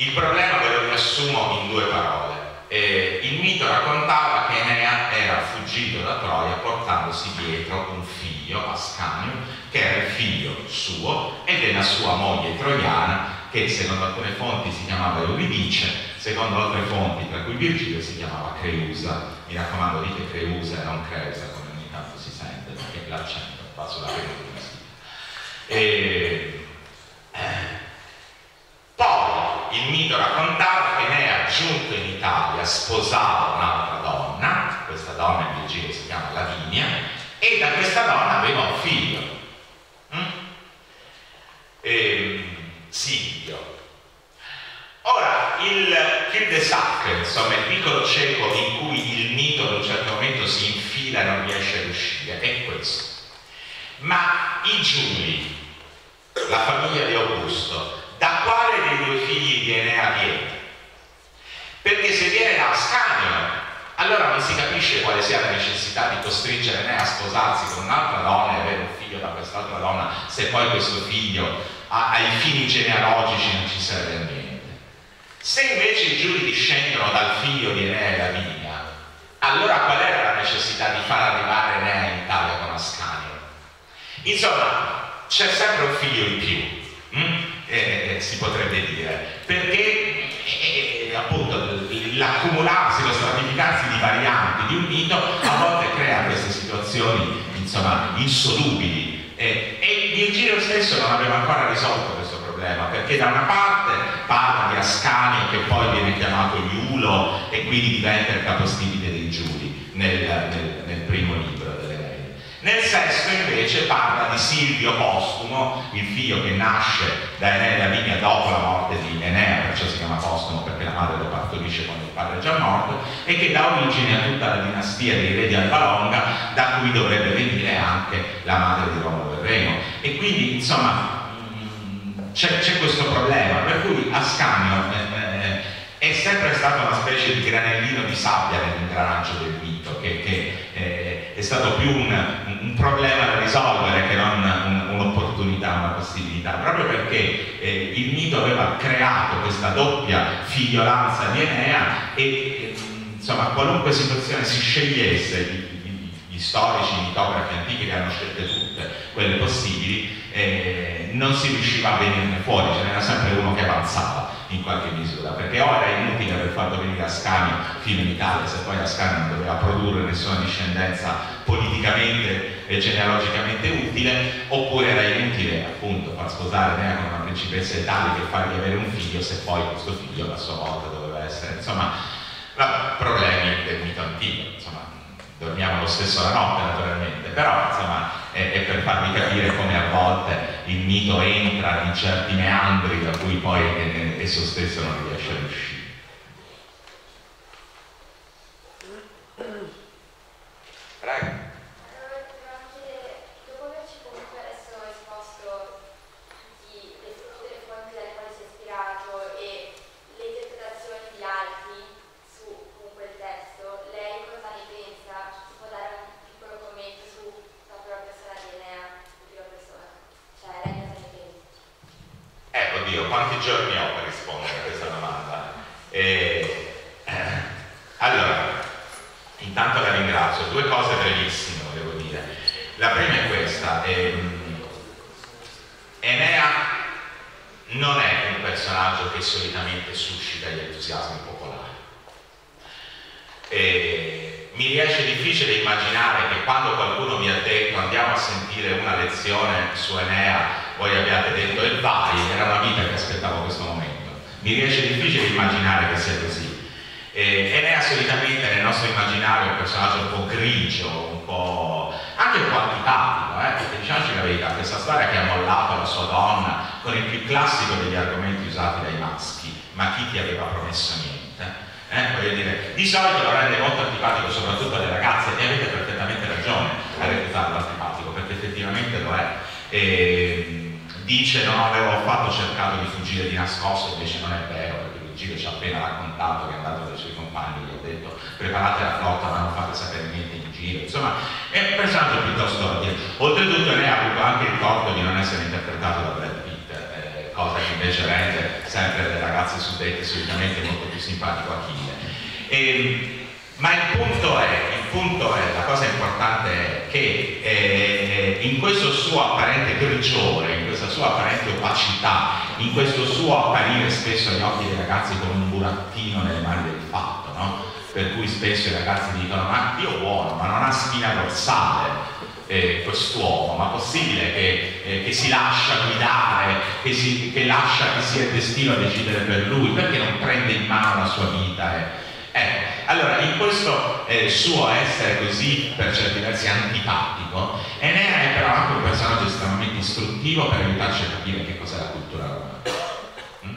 Il problema ve lo riassumo in due parole. Eh, il mito raccontava che Enea era fuggito da Troia portandosi dietro un figlio, Ascanio, che era il figlio suo e della sua moglie troiana, che secondo alcune fonti si chiamava Euridice, secondo altre fonti, tra cui Virgilio, si chiamava Creusa. Mi raccomando, dite Creusa e non Creusa, come ogni tanto si sente, perché l'accento va sulla penultima e, eh, Poi il mito raccontava che Enea, giunto in Italia, sposava un'altra donna, questa donna in Virgilio si chiama Lavinia, e da questa donna aveva un figlio, Mm? E, Silvio. Ora, il Kill de Sac, insomma, il piccolo cieco in cui il mito ad un certo momento si infila e non riesce ad uscire, è questo. Ma i Giuli, la famiglia di Augusto, da quale dei due figli di Enea viene? Perché se viene da Ascanio, allora non si capisce quale sia la necessità di costringere Enea a sposarsi con un'altra donna e avere un figlio da quest'altra donna se poi questo figlio a, ai fini genealogici non ci serve a niente. Se invece i giuri discendono dal figlio di Enea e Lavinia, allora qual era la necessità di far arrivare Enea in Italia con Ascanio? Insomma, c'è sempre un figlio in più, hm? Eh, si potrebbe dire, perché eh, appunto l'accumularsi, lo stratificarsi di varianti di un mito a volte crea queste situazioni insomma insolubili. Eh, e Virgilio stesso non aveva ancora risolto questo problema perché da una parte parla di Ascanio che poi viene chiamato Iulo e quindi diventa il capostipite dei Giudi nel, nel, nel primo libro nel sesto invece parla di Silvio Postumo, il figlio che nasce da Enea e dopo la morte di Enea, perciò si chiama Postumo perché la madre lo partorisce quando il padre è già morto, e che dà origine a tutta la dinastia dei re di Alba Longa, da cui dovrebbe venire anche la madre di Romolo e Remo. E quindi, insomma, mm, c'è, questo problema, per cui Ascanio eh, eh, è sempre stato una specie di granellino di sabbia nell'ingranagio del mito, che, che è stato più un, un problema da risolvere che non un, un'opportunità, una possibilità, proprio perché eh, il mito aveva creato questa doppia figliolanza di Enea e eh, insomma qualunque situazione si scegliesse, gli, gli storici, i mitografi antichi che hanno scelte tutte quelle possibili, eh, non si riusciva a venirne fuori, ce n'era sempre uno che avanzava in qualche misura, perché ora è inutile aver fatto venire Ascanio fino in Italia, se poi Ascanio non doveva produrre nessuna discendenza politicamente e genealogicamente utile, oppure era inutile appunto far sposare Nea con una principessa italica e fargli avere un figlio se poi questo figlio a sua volta doveva essere, insomma, problemi del mito antico, insomma, dormiamo lo stesso la notte naturalmente, però insomma è, è, per farvi capire come a volte il mito entra in certi meandri da cui poi esso stesso non riesce a uscire. Prego. quanti giorni ho per rispondere a questa domanda? E, eh, allora, intanto la ringrazio. Due cose brevissime, devo dire. La prima è questa. Ehm, Enea non è un personaggio che solitamente suscita gli entusiasmi popolari. E mi riesce difficile immaginare che quando qualcuno mi ha detto andiamo a sentire una lezione su Enea, voi abbiate detto e vai, era una vita che aspettavo questo momento. Mi riesce difficile immaginare che sia così. E Enea solitamente nel nostro immaginario è un personaggio un po' grigio, un po' anche un po' antipatico, eh? perché diciamoci la verità, questa storia che ha mollato la sua donna con il più classico degli argomenti usati dai maschi, ma chi ti aveva promesso niente? Eh, voglio dire, di solito lo rende molto antipatico soprattutto alle ragazze e avete perfettamente ragione a reputarlo antipatico perché effettivamente lo è. E, dice no, avevo fatto cercato di fuggire di nascosto, invece non è vero perché Virgilio ci ha appena raccontato che è andato dai suoi compagni, gli ha detto preparate la flotta ma non fate sapere niente in giro, insomma è un personaggio piuttosto... Oltretutto lei ha avuto anche il torto di non essere interpretato da Brad Pitt cosa che invece rende sempre le ragazze suddette solitamente molto più simpatico a Achille. E, ma il punto, è, il punto è, la cosa importante è che eh, in questo suo apparente grigiore, in questa sua apparente opacità, in questo suo apparire spesso agli occhi dei ragazzi come un burattino nelle mani del fatto, no? per cui spesso i ragazzi dicono ma Dio buono, ma non ha spina dorsale, eh, quest'uomo, ma possibile che, eh, che, si lascia guidare, che, si, che, lascia che sia il destino a decidere per lui, perché non prende in mano la sua vita? Eh? Allora in questo eh, suo essere così per certi versi antipatico, Enea è però anche un personaggio estremamente istruttivo per aiutarci a capire che cos'è la cultura romana. Mm?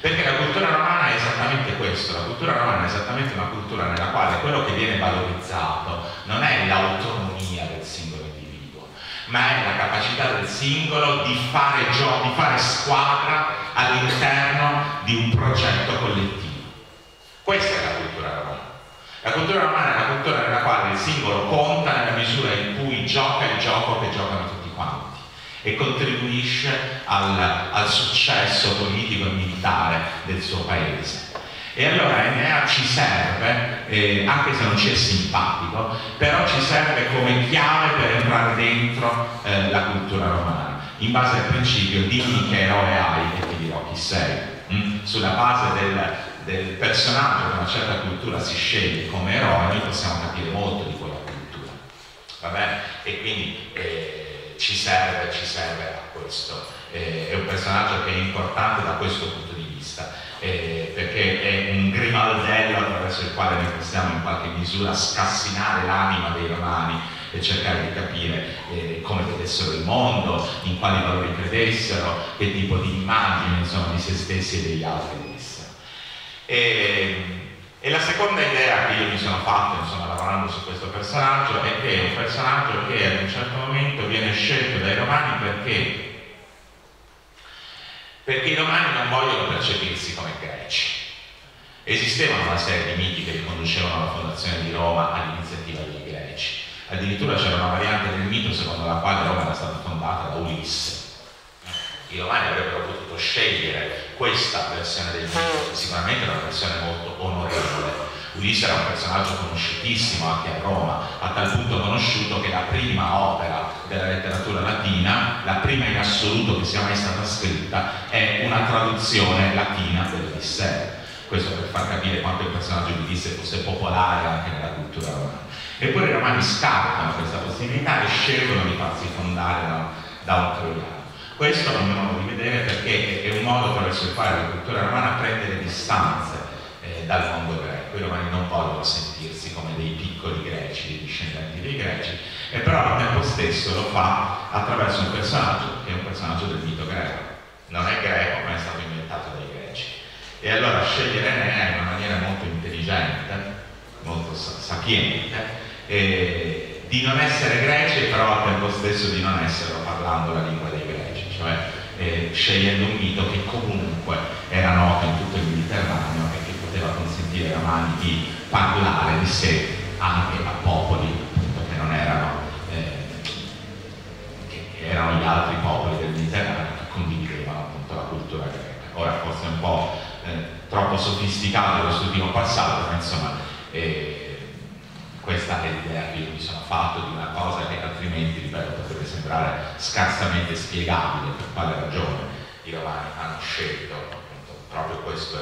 Perché la cultura romana è esattamente questo, la cultura romana è esattamente una cultura nella quale quello che viene valorizzato non è l'autonomia del singolo individuo, ma è la capacità del singolo di fare, di fare squadra all'interno di un progetto collettivo. Questa è la cultura romana. La cultura romana è una cultura nella quale il singolo conta nella misura in cui gioca il gioco che giocano tutti quanti e contribuisce al, al successo politico e militare del suo paese. E allora Enea ci serve, eh, anche se non ci è simpatico, però ci serve come chiave per entrare dentro eh, la cultura romana, in base al principio dimmi che eroe hai e ti dirò chi sei. Mm? Sulla base del, del personaggio che una certa cultura si sceglie come eroe, noi possiamo capire molto di quella cultura. Va bene? E quindi eh, ci, serve, ci serve a questo. Eh, è un personaggio che è importante da questo punto di vista, eh, perché è un grimaldello attraverso il quale noi possiamo in qualche misura scassinare l'anima dei romani e cercare di capire eh, come vedessero il mondo, in quali valori credessero, che tipo di immagine insomma, di se stessi e degli altri e, e, la seconda idea che io mi sono fatto, insomma, lavorando su questo personaggio, è che è un personaggio che ad un certo momento viene scelto dai romani perché, perché i romani non vogliono percepirsi come greci. Esistevano una serie di miti che riconducevano la fondazione di Roma all'iniziativa dei greci. Addirittura c'era una variante del mito secondo la quale Roma era stata fondata da Ulisse. I romani avrebbero potuto scegliere questa versione del mito, che sicuramente è una versione molto onorevole. Ulisse era un personaggio conosciutissimo anche a Roma, a tal punto conosciuto che la prima opera della letteratura latina, la prima in assoluto che sia mai stata scritta, è una traduzione latina dell'Odissea. Questo per far capire quanto il personaggio di Ulisse fosse popolare anche nella cultura romana. Eppure i romani scartano questa possibilità e scelgono di farsi fondare da, da un troiano. Questo è un modo di vedere perché è un modo attraverso il quale la cultura romana prende distanze eh, dal mondo greco. I romani non vogliono sentirsi come dei piccoli greci, dei discendenti dei greci, e però al tempo stesso lo fa attraverso un personaggio che è un personaggio del mito greco. Non è greco, ma è stato inventato dai greci. E allora scegliere Enea in una maniera molto intelligente, molto sapiente, eh, di non essere greci però al tempo stesso di non esserlo parlando la lingua dei greci cioè eh, scegliendo un mito che comunque era noto in tutto il Mediterraneo e che poteva consentire ai romani di parlare di sé anche a popoli appunto, che non erano, eh, che erano gli altri popoli del Mediterraneo che condividevano appunto la cultura greca. Ora troppo sofisticato quest'ultimo passaggio, ma insomma eh, questa è l'idea che io mi sono fatto di una cosa che altrimenti, ripeto, sembrare scarsamente spiegabile per quale ragione i romani hanno scelto appunto, proprio questo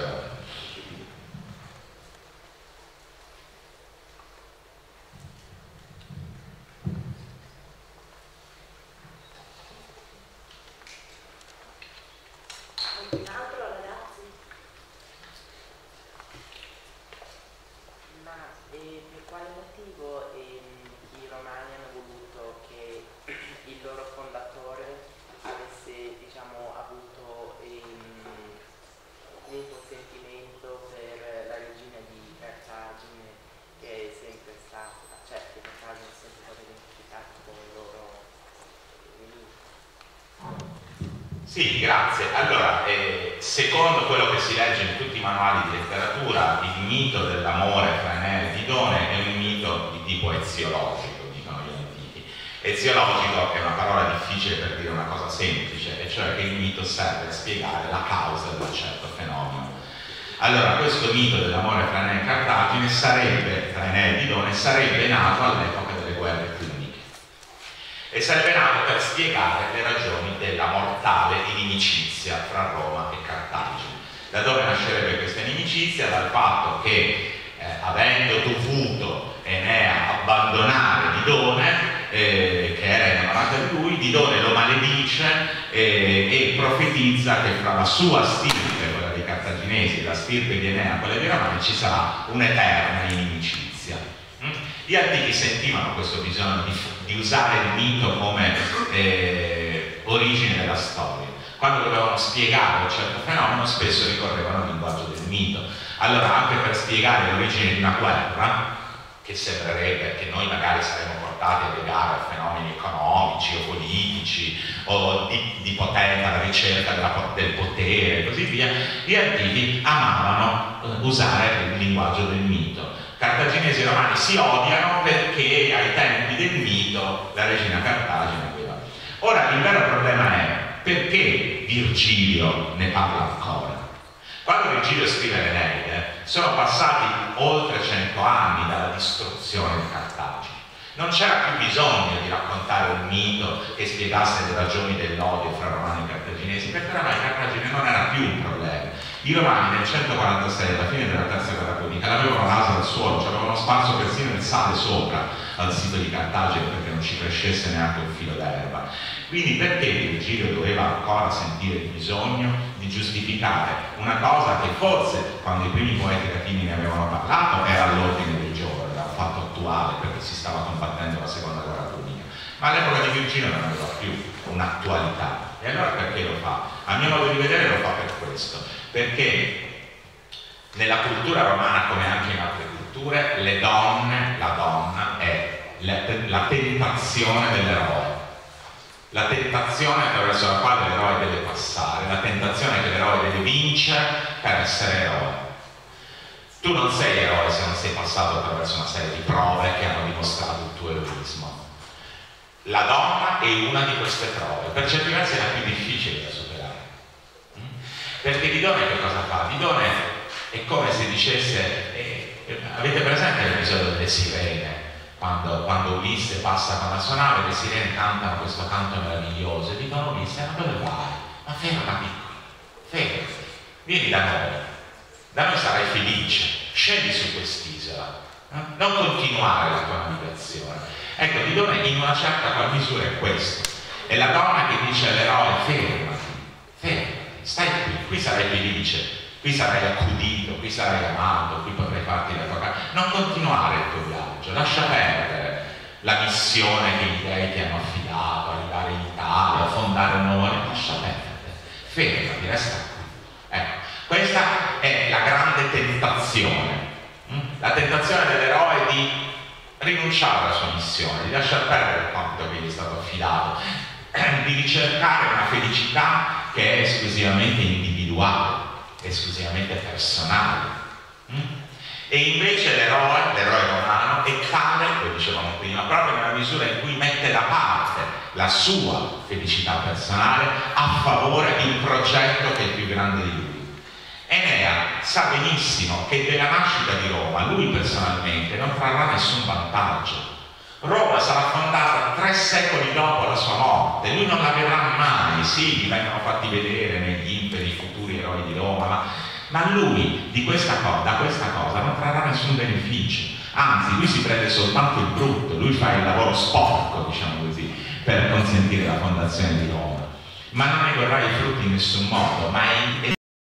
Sì, grazie. Allora, eh, secondo quello che si legge in tutti i manuali di letteratura, il mito dell'amore fra Enea e Didone è un mito di tipo eziologico, dicono gli antichi. Eziologico è una parola difficile per dire una cosa semplice, e cioè che il mito serve a spiegare la causa di un certo fenomeno. Allora, questo mito dell'amore fra Enea e Cartagine sarebbe, tra Enea e Didone, sarebbe nato all'epoca delle guerre e sarebbe nato per spiegare le ragioni della mortale inimicizia fra Roma e Cartagine. Da dove nascerebbe questa inimicizia? Dal fatto che eh, avendo dovuto Enea abbandonare Didone, eh, che era innamorato di lui, Didone lo maledice eh, e profetizza che fra la sua stirpe, quella dei cartaginesi, e la stirpe di Enea, quella dei romani, ci sarà un'eterna inimicizia. Mm? Gli antichi sentivano questo bisogno di di usare il mito come eh, origine della storia. Quando dovevano spiegare un certo fenomeno spesso ricorrevano al linguaggio del mito. Allora anche per di una guerra, che sembrerebbe che noi magari saremmo portati a legare a fenomeni economici o politici o di, di potenza, la ricerca della, del potere e così via, gli antichi amavano eh, usare il linguaggio del mito cartaginesi e romani si odiano perché ai tempi del mito la regina Cartagine aveva. Ora il vero problema è perché Virgilio ne parla ancora? Quando Virgilio scrive l'Eneide sono passati oltre cento anni dalla distruzione di Cartagine. Non c'era più bisogno di raccontare un mito che spiegasse le ragioni dell'odio fra romani e cartaginesi, perché ormai Cartagine non era più un problema i romani nel 146, alla fine della terza guerra punica, l'avevano rasa al suolo, ci avevano sparso persino il sale sopra al sito di Cartagine perché non ci crescesse neanche un filo d'erba. Quindi perché Virgilio doveva ancora sentire il bisogno di giustificare una cosa che forse quando i primi poeti latini ne avevano parlato era all'ordine del giorno, era un fatto attuale perché si stava combattendo la seconda guerra punica, ma all'epoca di Virgilio non aveva più un'attualità. E allora perché lo fa? A mio modo di vedere lo fa per questo perché nella cultura romana come anche in altre culture le donne, la donna è la, la tentazione dell'eroe la tentazione attraverso la quale l'eroe deve passare, la tentazione che l'eroe deve vincere per essere eroe. Tu non sei eroe se non sei passato attraverso una serie di prove che hanno dimostrato il tuo eroismo. La donna è una di queste prove, per certi versi è la più difficile da superare perché Didone che cosa fa? Didone è come se dicesse, eh, avete presente l'episodio delle sirene? Quando, quando, Ulisse passa con la sua nave, le sirene cantano questo canto meraviglioso e dicono Ulisse, ma dove vai? Ma fermati qui, fermati, vieni da noi, da noi sarai felice, scendi su quest'isola, non continuare la tua navigazione. Ecco, Didone in una certa qual misura è questo, è la donna che dice all'eroe fermati, fermati. Stai qui, qui sarai felice, qui sarai accudito, qui sarai amato, qui potrai farti la tua casa. Non continuare il tuo viaggio, lascia perdere la missione che i dei ti hanno affidato, arrivare in Italia, fondare un nuovo, lascia perdere, fermati, resta qui. Ecco, questa è la grande tentazione, hm? la tentazione dell'eroe di rinunciare alla sua missione, di lasciare perdere che gli è stato affidato, di ricercare una felicità che è esclusivamente individuale, esclusivamente personale. Mm? E invece l'eroe, l'eroe romano, è tale, come dicevamo prima, proprio nella misura in cui mette da parte la sua felicità personale a favore di un progetto che è più grande di lui. Enea sa benissimo che della nascita di Roma lui personalmente non trarrà nessun vantaggio. Roma sarà fondata tre secoli dopo la sua morte, lui non la vedrà mai, sì, gli vengono fatti vedere negli Roma, ma, ma lui questa cosa, da questa cosa non trarrà nessun beneficio, anzi lui si prende soltanto il brutto, lui fa il lavoro sporco, diciamo così, per consentire la fondazione di Roma. Ma non ne vorrà i frutti in nessun modo, ma è